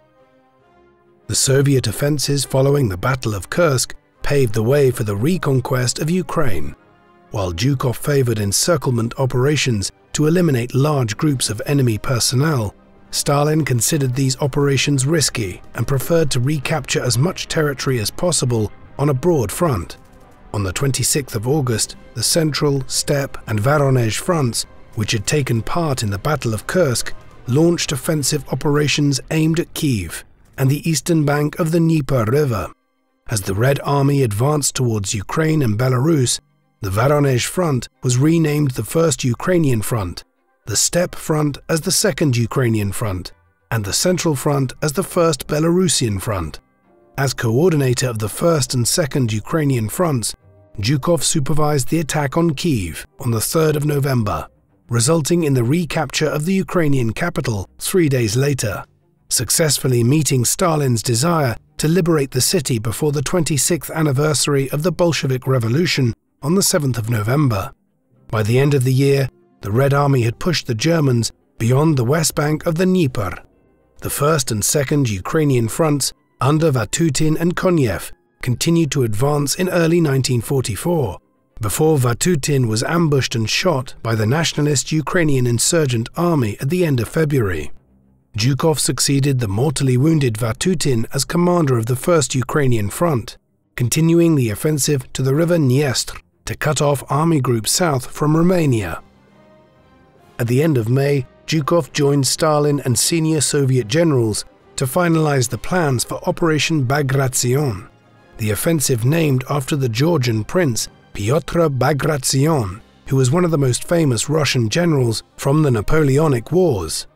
The Soviet offensives following the Battle of Kursk paved the way for the reconquest of Ukraine. While Zhukov favored encirclement operations to eliminate large groups of enemy personnel, Stalin considered these operations risky and preferred to recapture as much territory as possible on a broad front. On the 26th of August, the Central, Steppe and Voronezh fronts, which had taken part in the Battle of Kursk, launched offensive operations aimed at Kiev and the eastern bank of the Dnieper River. As the Red Army advanced towards Ukraine and Belarus, the Voronezh Front was renamed the First Ukrainian Front, the Steppe Front as the Second Ukrainian Front, and the Central Front as the First Belarusian Front. As coordinator of the First and Second Ukrainian Fronts, Zhukov supervised the attack on Kiev on the 3rd of November, resulting in the recapture of the Ukrainian capital three days later, successfully meeting Stalin's desire to liberate the city before the 26th anniversary of the Bolshevik Revolution on the 7th of November. By the end of the year, the Red Army had pushed the Germans beyond the west bank of the Dnieper. The 1st and 2nd Ukrainian fronts under Vatutin and Konev continued to advance in early 1944, before Vatutin was ambushed and shot by the nationalist Ukrainian insurgent army at the end of February. Zhukov succeeded the mortally wounded Vatutin as commander of the 1st Ukrainian Front, continuing the offensive to the river Dniestr to cut off Army Group South from Romania. At the end of May, Zhukov joined Stalin and senior Soviet generals to finalize the plans for Operation Bagration, the offensive named after the Georgian prince Pyotr Bagration, who was one of the most famous Russian generals from the Napoleonic Wars.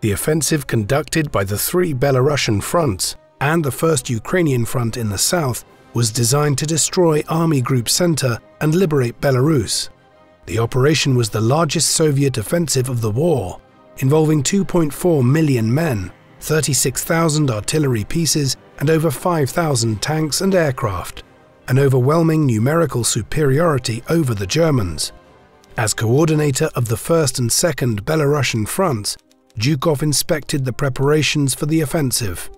The offensive conducted by the three Belarusian fronts and the First Ukrainian Front in the south was designed to destroy Army Group Center and liberate Belarus. The operation was the largest Soviet offensive of the war, involving 2.4 million men, 36,000 artillery pieces, and over 5,000 tanks and aircraft, an overwhelming numerical superiority over the Germans. As coordinator of the 1st and 2nd Belarusian fronts, Zhukov inspected the preparations for the offensive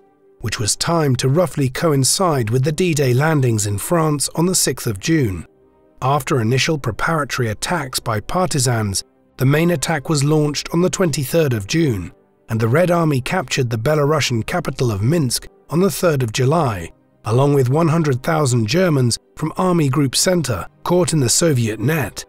which was timed to roughly coincide with the D-Day landings in France on the 6th of June. After initial preparatory attacks by partisans, the main attack was launched on the 23rd of June, and the Red Army captured the Belarusian capital of Minsk on the 3rd of July, along with 100,000 Germans from Army Group Center caught in the Soviet net.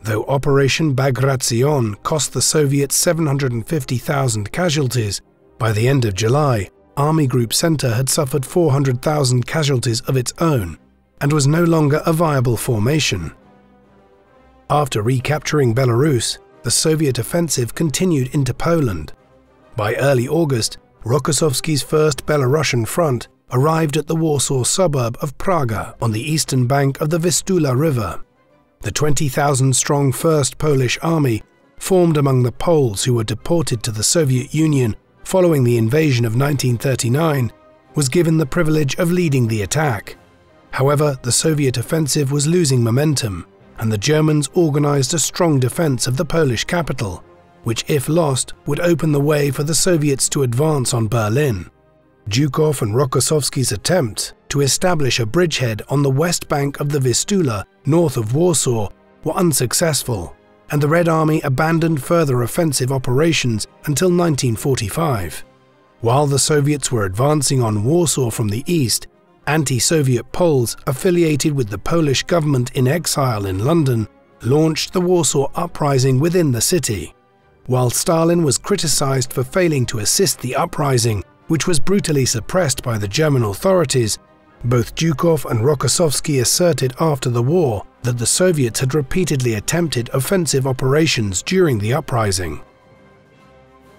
Though Operation Bagration cost the Soviets 750,000 casualties, by the end of July, Army Group Center had suffered 400,000 casualties of its own and was no longer a viable formation. After recapturing Belarus, the Soviet offensive continued into Poland. By early August, Rokossovsky's first Belarusian front arrived at the Warsaw suburb of Praga on the eastern bank of the Vistula River. The 20,000 strong 1st Polish Army formed among the Poles who were deported to the Soviet Union following the invasion of 1939, was given the privilege of leading the attack. However, the Soviet offensive was losing momentum, and the Germans organized a strong defense of the Polish capital, which, if lost, would open the way for the Soviets to advance on Berlin. Zhukov and Rokossovsky's attempt to establish a bridgehead on the west bank of the Vistula, north of Warsaw, were unsuccessful, and the Red Army abandoned further offensive operations until 1945. While the Soviets were advancing on Warsaw from the east, anti-Soviet Poles affiliated with the Polish government in exile in London launched the Warsaw Uprising within the city. While Stalin was criticized for failing to assist the uprising, which was brutally suppressed by the German authorities, both Zhukov and Rokossovsky asserted after the war that the Soviets had repeatedly attempted offensive operations during the uprising.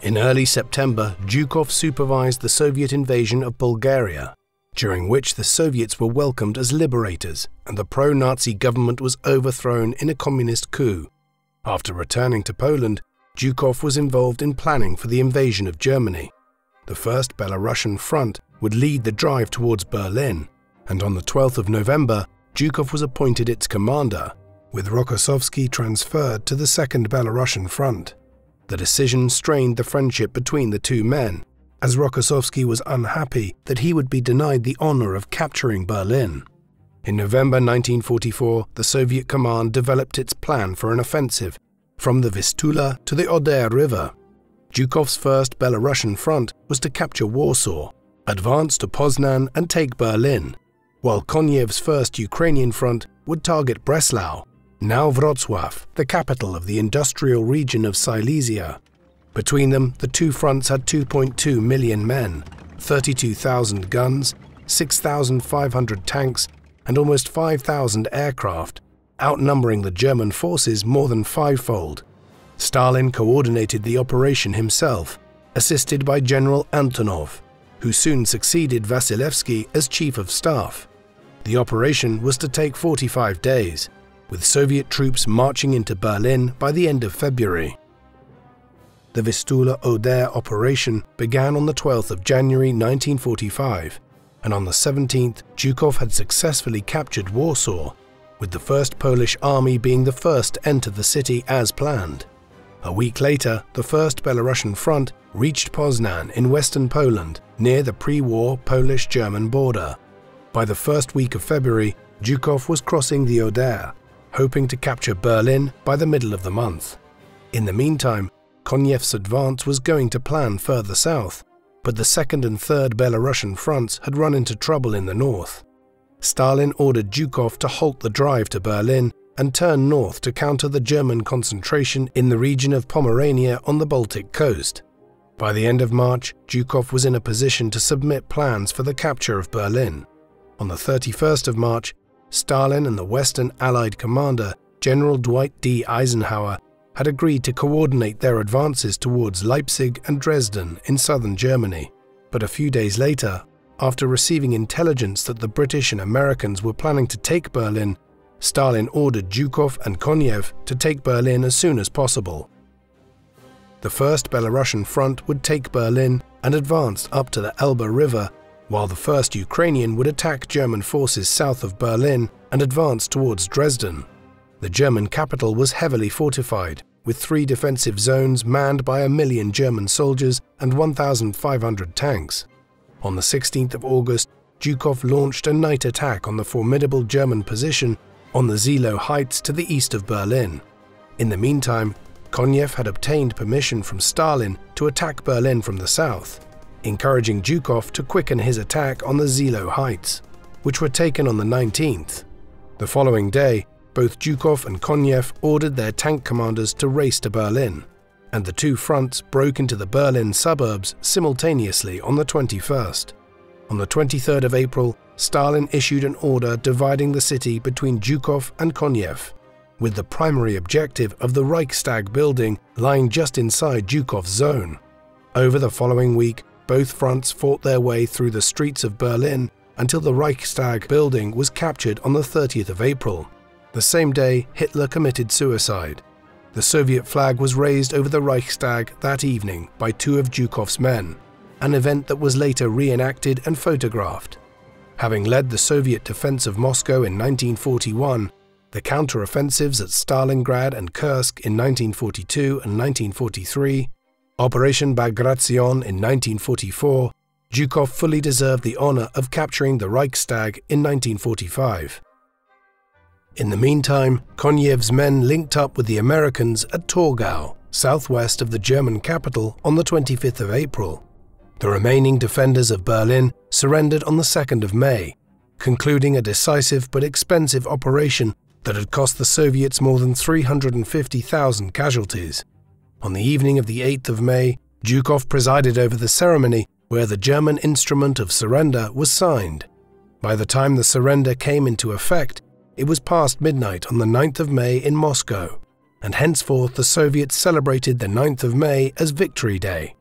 In early September, Zhukov supervised the Soviet invasion of Bulgaria, during which the Soviets were welcomed as liberators and the pro-Nazi government was overthrown in a communist coup. After returning to Poland, Zhukov was involved in planning for the invasion of Germany. The First Belarusian Front would lead the drive towards Berlin, and on the 12th of November, Zhukov was appointed its commander, with Rokossovsky transferred to the Second Belarusian Front. The decision strained the friendship between the two men, as Rokossovsky was unhappy that he would be denied the honor of capturing Berlin. In November 1944, the Soviet command developed its plan for an offensive from the Vistula to the Oder River. Zhukov's first Belarusian front was to capture Warsaw, advance to Poznan and take Berlin, while Konyev's first Ukrainian front would target Breslau, now Wrocław, the capital of the industrial region of Silesia. Between them, the two fronts had 2.2 million men, 32,000 guns, 6,500 tanks, and almost 5,000 aircraft, outnumbering the German forces more than fivefold. Stalin coordinated the operation himself, assisted by General Antonov, who soon succeeded Vasilevsky as chief of staff. The operation was to take 45 days, with Soviet troops marching into Berlin by the end of February. The Vistula Oder operation began on the 12th of January 1945, and on the 17th, Zhukov had successfully captured Warsaw, with the 1st Polish Army being the first to enter the city as planned. A week later, the 1st Belarusian front reached Poznan in western Poland, near the pre-war Polish-German border. By the first week of February, Zhukov was crossing the Oder, hoping to capture Berlin by the middle of the month. In the meantime, Konyev's advance was going to plan further south, but the second and third Belarusian fronts had run into trouble in the north. Stalin ordered Zhukov to halt the drive to Berlin and turn north to counter the German concentration in the region of Pomerania on the Baltic coast. By the end of March, Zhukov was in a position to submit plans for the capture of Berlin. On the 31st of March, Stalin and the Western Allied commander, General Dwight D. Eisenhower, had agreed to coordinate their advances towards Leipzig and Dresden in southern Germany. But a few days later, after receiving intelligence that the British and Americans were planning to take Berlin, Stalin ordered Zhukov and Konyev to take Berlin as soon as possible. The First Belarusian Front would take Berlin and advance up to the Elbe River, while the First Ukrainian would attack German forces south of Berlin and advance towards Dresden. The German capital was heavily fortified, with three defensive zones manned by a million German soldiers and 1,500 tanks. On the 16th of August, Zhukov launched a night attack on the formidable German position on the Seelow Heights to the east of Berlin. In the meantime, Konyev had obtained permission from Stalin to attack Berlin from the south, encouraging Zhukov to quicken his attack on the Seelow Heights, which were taken on the 19th. The following day, both Zhukov and Konyev ordered their tank commanders to race to Berlin, and the two fronts broke into the Berlin suburbs simultaneously on the 21st. On the 23rd of April, Stalin issued an order dividing the city between Zhukov and Konyev, with the primary objective of the Reichstag building lying just inside Zhukov's zone. Over the following week, both fronts fought their way through the streets of Berlin until the Reichstag building was captured on the 30th of April. The same day, Hitler committed suicide. The Soviet flag was raised over the Reichstag that evening by two of Zhukov's men, an event that was later reenacted and photographed. Having led the Soviet defense of Moscow in 1941, the counter-offensives at Stalingrad and Kursk in 1942 and 1943, Operation Bagration in 1944, Zhukov fully deserved the honor of capturing the Reichstag in 1945. In the meantime, Konyev's men linked up with the Americans at Torgau, southwest of the German capital, on the 25th of April. The remaining defenders of Berlin surrendered on the 2nd of May, concluding a decisive but expensive operation that had cost the Soviets more than 350,000 casualties. On the evening of the 8th of May, Zhukov presided over the ceremony where the German instrument of surrender was signed. By the time the surrender came into effect, it was past midnight on the 9th of May in Moscow, and henceforth the Soviets celebrated the 9th of May as Victory Day.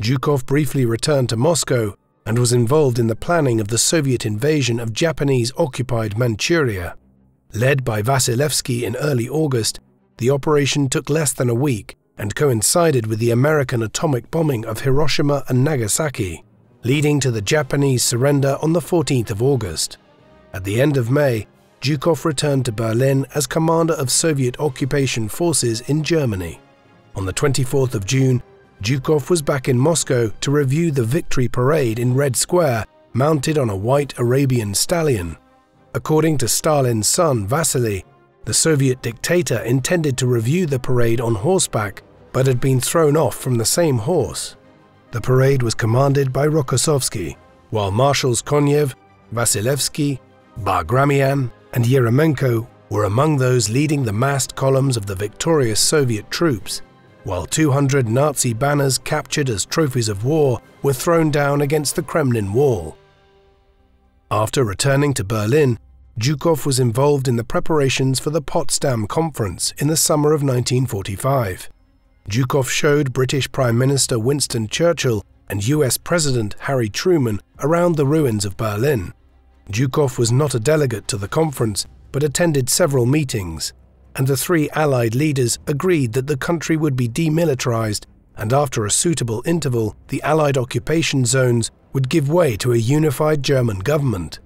Zhukov briefly returned to Moscow and was involved in the planning of the Soviet invasion of Japanese-occupied Manchuria. Led by Vasilevsky in early August, the operation took less than a week and coincided with the American atomic bombing of Hiroshima and Nagasaki, leading to the Japanese surrender on the 14th of August. At the end of May, Zhukov returned to Berlin as commander of Soviet occupation forces in Germany. On the 24th of June, Zhukov was back in Moscow to review the victory parade in Red Square, mounted on a white Arabian stallion. According to Stalin's son, Vasily, the Soviet dictator intended to review the parade on horseback, but had been thrown off from the same horse. The parade was commanded by Rokossovsky, while Marshals Konev, Vasilevsky, Bagramian, and Yeremenko were among those leading the massed columns of the victorious Soviet troops, while 200 Nazi banners captured as trophies of war were thrown down against the Kremlin wall. After returning to Berlin, Zhukov was involved in the preparations for the Potsdam Conference in the summer of 1945. Zhukov showed British Prime Minister Winston Churchill and US President Harry Truman around the ruins of Berlin. Zhukov was not a delegate to the conference, but attended several meetings, and the three Allied leaders agreed that the country would be demilitarized, and after a suitable interval, the Allied occupation zones would give way to a unified German government.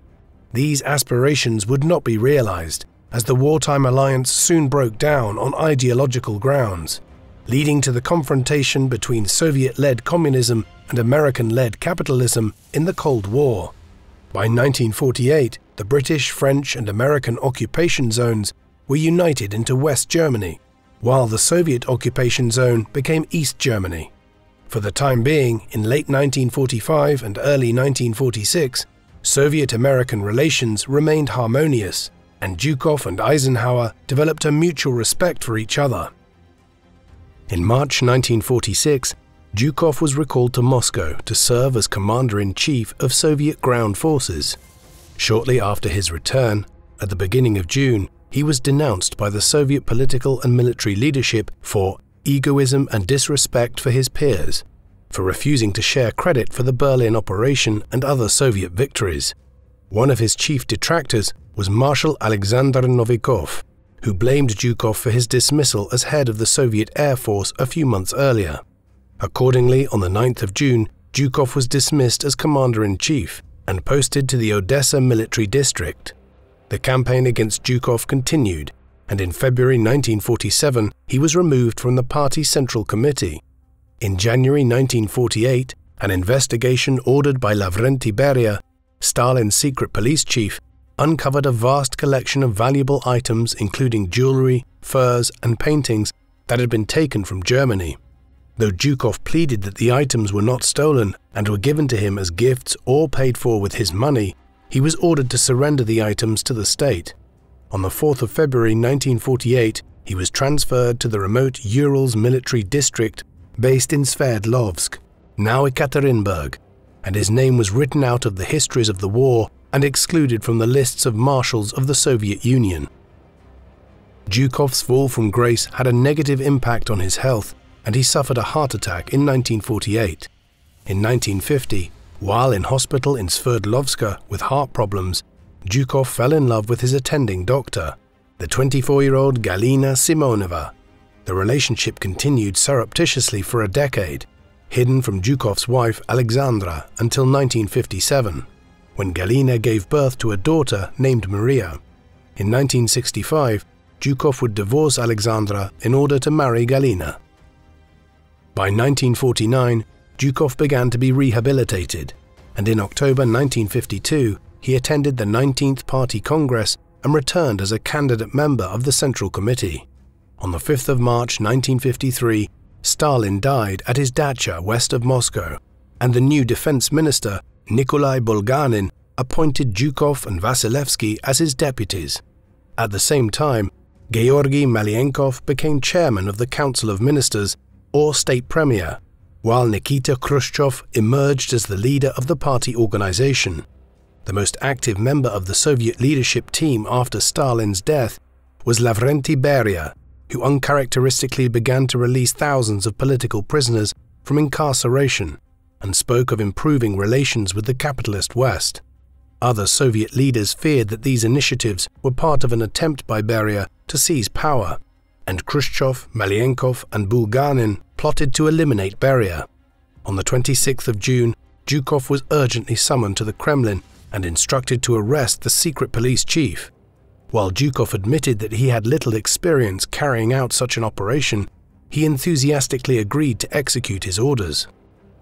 These aspirations would not be realized, as the wartime alliance soon broke down on ideological grounds, leading to the confrontation between Soviet led communism and American led capitalism in the Cold War. By 1948, the British, French, and American occupation zones were united into West Germany, while the Soviet occupation zone became East Germany. For the time being, in late 1945 and early 1946, Soviet American relations remained harmonious, and Zhukov and Eisenhower developed a mutual respect for each other. In March 1946, Zhukov was recalled to Moscow to serve as Commander in Chief of Soviet ground forces. Shortly after his return, at the beginning of June, he was denounced by the Soviet political and military leadership for egoism and disrespect for his peers, for refusing to share credit for the Berlin operation and other Soviet victories. One of his chief detractors was Marshal Alexander Novikov, who blamed Zhukov for his dismissal as head of the Soviet Air Force a few months earlier. Accordingly, on the 9th of June, Zhukov was dismissed as commander-in-chief and posted to the Odessa military district. The campaign against Zhukov continued, and in February 1947 he was removed from the party central committee. In January 1948, an investigation ordered by Lavrenti Beria, Stalin's secret police chief, uncovered a vast collection of valuable items including jewelry, furs, and paintings that had been taken from Germany. Though Zhukov pleaded that the items were not stolen and were given to him as gifts or paid for with his money, he was ordered to surrender the items to the state. On the 4th of February 1948, he was transferred to the remote Urals military district based in Sverdlovsk, now Ekaterinburg, and his name was written out of the histories of the war and excluded from the lists of marshals of the Soviet Union. Zhukov's fall from grace had a negative impact on his health and he suffered a heart attack in 1948. In 1950, while in hospital in Sverdlovsk with heart problems, Zhukov fell in love with his attending doctor, the 24-year-old Galina Simonova. The relationship continued surreptitiously for a decade, hidden from Zhukov's wife Alexandra until 1957, when Galina gave birth to a daughter named Maria. In 1965, Zhukov would divorce Alexandra in order to marry Galina. By 1949, Zhukov began to be rehabilitated, and in October 1952, he attended the 19th Party Congress and returned as a candidate member of the Central Committee. On the 5th of March 1953, Stalin died at his dacha west of Moscow, and the new defense minister, Nikolai Bulganin, appointed Zhukov and Vasilevsky as his deputies. At the same time, Georgy Malenkov became chairman of the Council of Ministers or state premier, while Nikita Khrushchev emerged as the leader of the party organization. The most active member of the Soviet leadership team after Stalin's death was Lavrenti Beria, who uncharacteristically began to release thousands of political prisoners from incarceration and spoke of improving relations with the capitalist West. Other Soviet leaders feared that these initiatives were part of an attempt by Beria to seize power and Khrushchev, Malenkov, and Bulganin plotted to eliminate Beria. On the 26th of June, Zhukov was urgently summoned to the Kremlin and instructed to arrest the secret police chief. While Zhukov admitted that he had little experience carrying out such an operation, he enthusiastically agreed to execute his orders.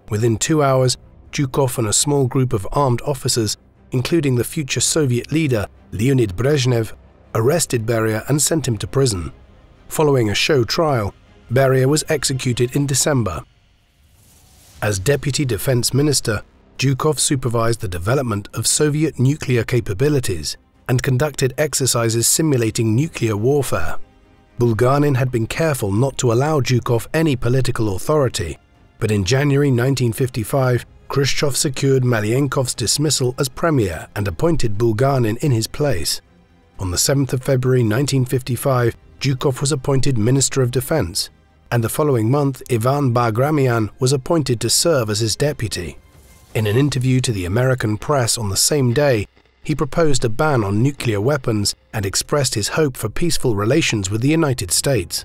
Within two hours, Zhukov and a small group of armed officers including the future Soviet leader Leonid Brezhnev, arrested Beria and sent him to prison. Following a show trial, Beria was executed in December. As Deputy Defense Minister, Zhukov supervised the development of Soviet nuclear capabilities and conducted exercises simulating nuclear warfare. Bulganin had been careful not to allow Zhukov any political authority, but in January 1955, Khrushchev secured Malenkov's dismissal as premier and appointed Bulganin in his place. On the 7th of February 1955, Zhukov was appointed Minister of Defense, and the following month Ivan Bagramian was appointed to serve as his deputy. In an interview to the American press on the same day, he proposed a ban on nuclear weapons and expressed his hope for peaceful relations with the United States.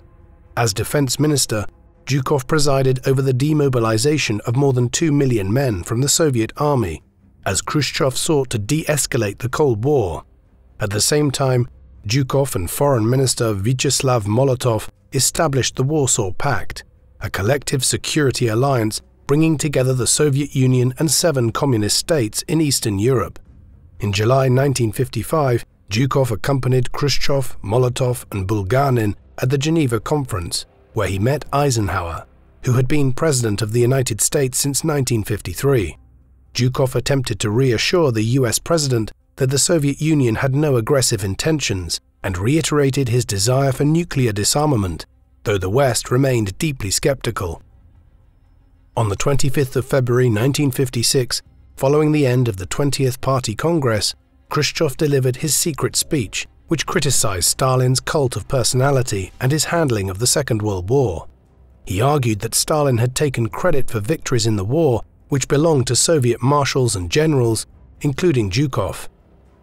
As defense minister, Zhukov presided over the demobilization of more than 2 million men from the Soviet army, as Khrushchev sought to de-escalate the Cold War. At the same time, Zhukov and Foreign Minister Vyacheslav Molotov established the Warsaw Pact, a collective security alliance bringing together the Soviet Union and seven communist states in Eastern Europe. In July 1955, Zhukov accompanied Khrushchev, Molotov, and Bulganin at the Geneva Conference, where he met Eisenhower, who had been President of the United States since 1953. Zhukov attempted to reassure the US President that the Soviet Union had no aggressive intentions and reiterated his desire for nuclear disarmament, though the West remained deeply skeptical. On the 25th of February 1956, Following the end of the 20th Party Congress, Khrushchev delivered his secret speech, which criticized Stalin's cult of personality and his handling of the Second World War. He argued that Stalin had taken credit for victories in the war which belonged to Soviet marshals and generals, including Zhukov.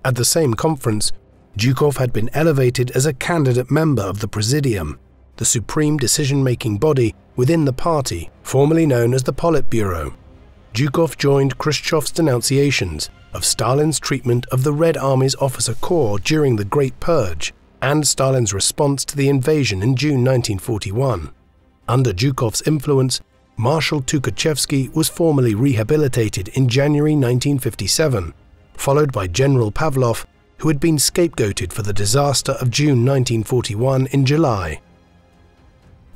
At the same conference, Zhukov had been elevated as a candidate member of the Presidium, the supreme decision-making body within the party, formerly known as the Politburo. Zhukov joined Khrushchev's denunciations of Stalin's treatment of the Red Army's officer corps during the Great Purge and Stalin's response to the invasion in June 1941. Under Zhukov's influence, Marshal Tukhachevsky was formally rehabilitated in January 1957, followed by General Pavlov, who had been scapegoated for the disaster of June 1941 in July.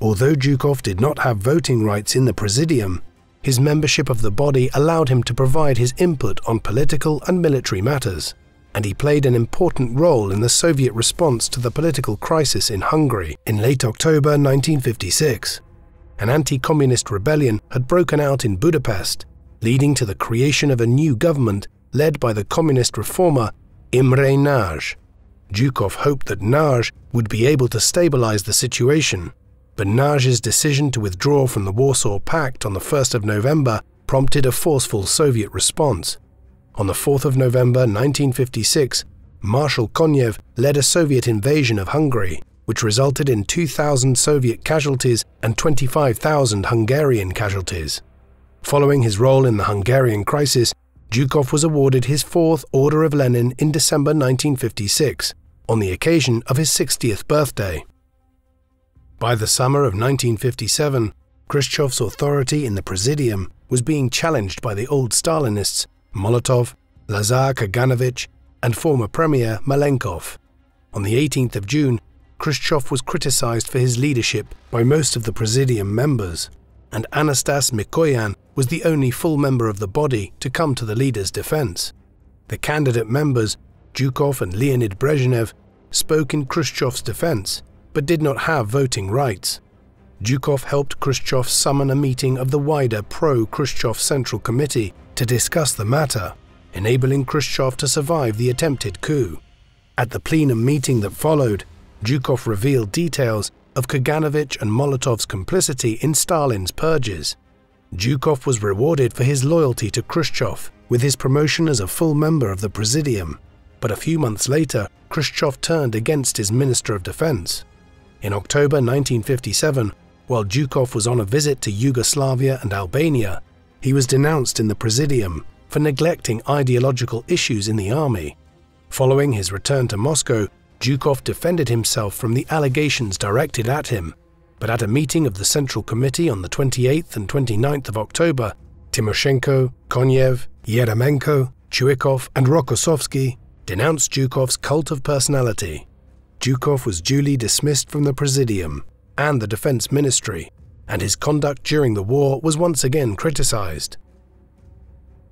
Although Zhukov did not have voting rights in the Presidium, his membership of the body allowed him to provide his input on political and military matters, and he played an important role in the Soviet response to the political crisis in Hungary in late October 1956. An anti-communist rebellion had broken out in Budapest, leading to the creation of a new government led by the communist reformer Imre Nagy. Zhukov hoped that Nagy would be able to stabilize the situation but Nagy's decision to withdraw from the Warsaw Pact on the 1st of November prompted a forceful Soviet response. On the 4th of November 1956, Marshal Konev led a Soviet invasion of Hungary, which resulted in 2,000 Soviet casualties and 25,000 Hungarian casualties. Following his role in the Hungarian crisis, Zhukov was awarded his fourth Order of Lenin in December 1956, on the occasion of his 60th birthday. By the summer of 1957, Khrushchev's authority in the Presidium was being challenged by the old Stalinists Molotov, Lazar Kaganovich, and former Premier Malenkov. On the 18th of June, Khrushchev was criticized for his leadership by most of the Presidium members, and Anastas Mikoyan was the only full member of the body to come to the leader's defense. The candidate members, Zhukov and Leonid Brezhnev, spoke in Khrushchev's defense but did not have voting rights. Zhukov helped Khrushchev summon a meeting of the wider pro-Khrushchev Central Committee to discuss the matter, enabling Khrushchev to survive the attempted coup. At the plenum meeting that followed, Zhukov revealed details of Kaganovich and Molotov's complicity in Stalin's purges. Zhukov was rewarded for his loyalty to Khrushchev with his promotion as a full member of the Presidium, but a few months later, Khrushchev turned against his Minister of Defense. In October 1957, while Zhukov was on a visit to Yugoslavia and Albania, he was denounced in the Presidium for neglecting ideological issues in the army. Following his return to Moscow, Zhukov defended himself from the allegations directed at him, but at a meeting of the Central Committee on the 28th and 29th of October, Timoshenko, Konev, Yeremenko, Chuikov and Rokossovsky denounced Zhukov's cult of personality. Zhukov was duly dismissed from the Presidium and the Defense Ministry, and his conduct during the war was once again criticized.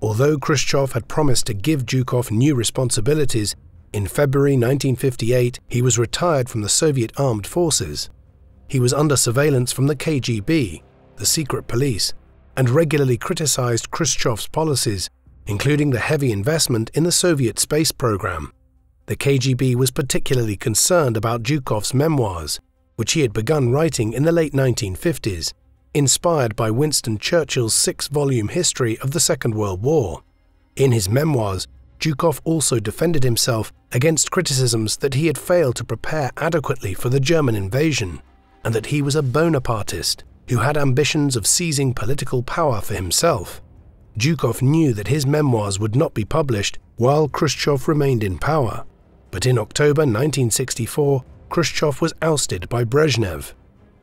Although Khrushchev had promised to give Zhukov new responsibilities, in February 1958 he was retired from the Soviet armed forces. He was under surveillance from the KGB, the secret police, and regularly criticized Khrushchev's policies, including the heavy investment in the Soviet space program. The KGB was particularly concerned about Zhukov's memoirs, which he had begun writing in the late 1950s, inspired by Winston Churchill's six volume history of the Second World War. In his memoirs, Zhukov also defended himself against criticisms that he had failed to prepare adequately for the German invasion, and that he was a Bonapartist who had ambitions of seizing political power for himself. Zhukov knew that his memoirs would not be published while Khrushchev remained in power, but in October 1964, Khrushchev was ousted by Brezhnev.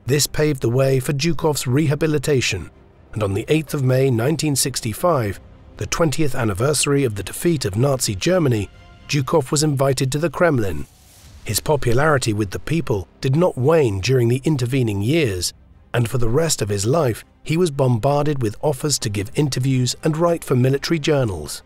This paved the way for Zhukov's rehabilitation, and on the 8th of May 1965, the 20th anniversary of the defeat of Nazi Germany, Zhukov was invited to the Kremlin. His popularity with the people did not wane during the intervening years, and for the rest of his life he was bombarded with offers to give interviews and write for military journals.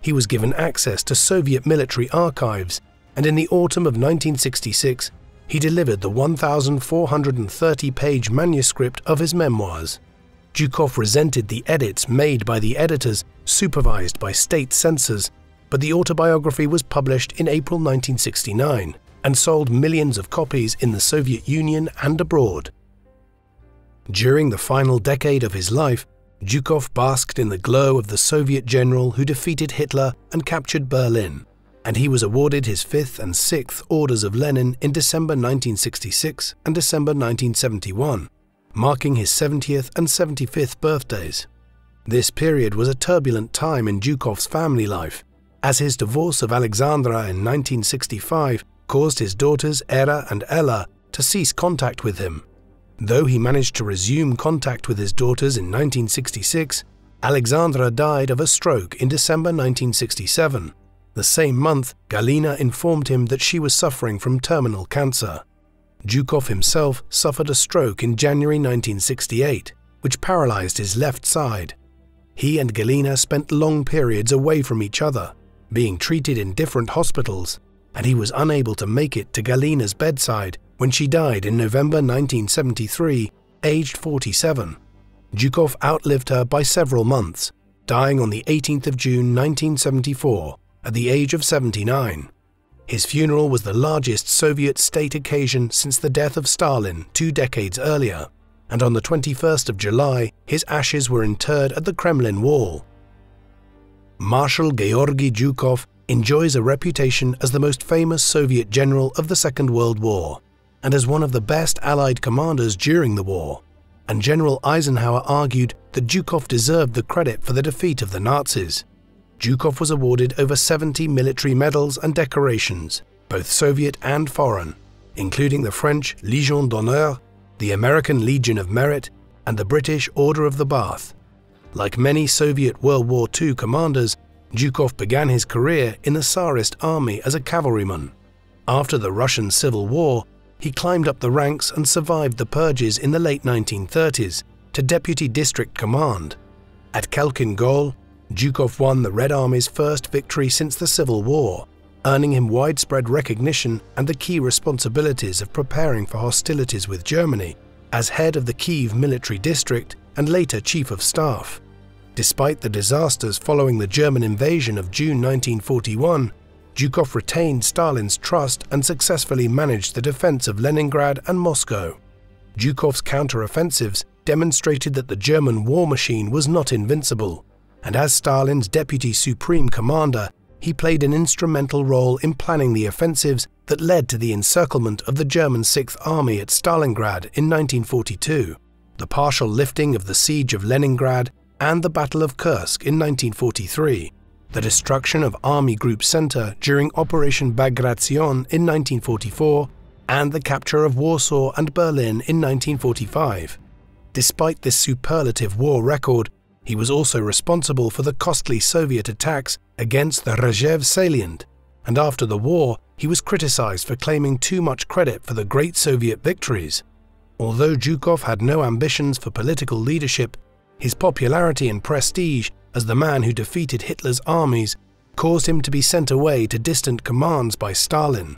He was given access to Soviet military archives, and in the autumn of 1966 he delivered the 1,430 page manuscript of his memoirs. Zhukov resented the edits made by the editors, supervised by state censors, but the autobiography was published in April 1969 and sold millions of copies in the Soviet Union and abroad. During the final decade of his life, Zhukov basked in the glow of the Soviet general who defeated Hitler and captured Berlin and he was awarded his fifth and sixth Orders of Lenin in December 1966 and December 1971, marking his 70th and 75th birthdays. This period was a turbulent time in Zhukov's family life, as his divorce of Alexandra in 1965 caused his daughters Era and Ella to cease contact with him. Though he managed to resume contact with his daughters in 1966, Alexandra died of a stroke in December 1967, the same month, Galina informed him that she was suffering from terminal cancer. Zhukov himself suffered a stroke in January 1968, which paralyzed his left side. He and Galina spent long periods away from each other, being treated in different hospitals, and he was unable to make it to Galina's bedside when she died in November 1973, aged 47. Zhukov outlived her by several months, dying on the 18th of June 1974 at the age of 79. His funeral was the largest Soviet state occasion since the death of Stalin two decades earlier, and on the 21st of July, his ashes were interred at the Kremlin Wall. Marshal Georgy Zhukov enjoys a reputation as the most famous Soviet general of the Second World War, and as one of the best Allied commanders during the war, and General Eisenhower argued that Zhukov deserved the credit for the defeat of the Nazis. Zhukov was awarded over 70 military medals and decorations, both Soviet and foreign, including the French Légion d'honneur, the American Legion of Merit, and the British Order of the Bath. Like many Soviet World War II commanders, Zhukov began his career in the Tsarist army as a cavalryman. After the Russian Civil War, he climbed up the ranks and survived the purges in the late 1930s to deputy district command. At Khalkhin Gol, Zhukov won the Red Army's first victory since the Civil War, earning him widespread recognition and the key responsibilities of preparing for hostilities with Germany as head of the Kiev military district and later chief of staff. Despite the disasters following the German invasion of June 1941, Zhukov retained Stalin's trust and successfully managed the defense of Leningrad and Moscow. Zhukov's counteroffensives demonstrated that the German war machine was not invincible and as Stalin's deputy supreme commander, he played an instrumental role in planning the offensives that led to the encirclement of the German Sixth Army at Stalingrad in 1942, the partial lifting of the siege of Leningrad, and the Battle of Kursk in 1943, the destruction of Army Group Center during Operation Bagration in 1944, and the capture of Warsaw and Berlin in 1945. Despite this superlative war record, He was also responsible for the costly Soviet attacks against the Rzhev salient, and after the war, he was criticized for claiming too much credit for the great Soviet victories. Although Zhukov had no ambitions for political leadership, his popularity and prestige as the man who defeated Hitler's armies caused him to be sent away to distant commands by Stalin.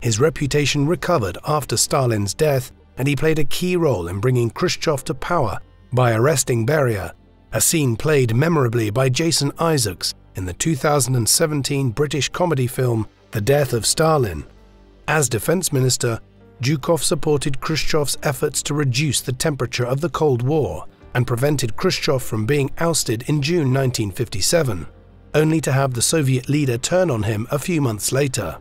His reputation recovered after Stalin's death, and he played a key role in bringing Khrushchev to power by arresting Beria, a scene played memorably by Jason Isaacs in the 2017 British comedy film The Death of Stalin. As defense minister, Zhukov supported Khrushchev's efforts to reduce the temperature of the Cold War and prevented Khrushchev from being ousted in June 1957, only to have the Soviet leader turn on him a few months later.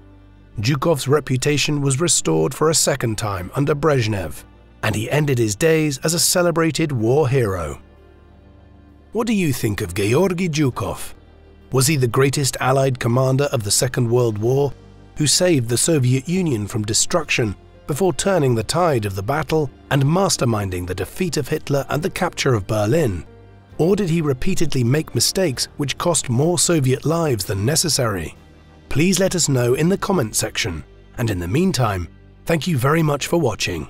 Zhukov's reputation was restored for a second time under Brezhnev, and he ended his days as a celebrated war hero. What do you think of Georgy Zhukov? Was he the greatest Allied commander of the Second World War, who saved the Soviet Union from destruction before turning the tide of the battle and masterminding the defeat of Hitler and the capture of Berlin? Or did he repeatedly make mistakes which cost more Soviet lives than necessary? Please let us know in the comment section, and in the meantime, thank you very much for watching.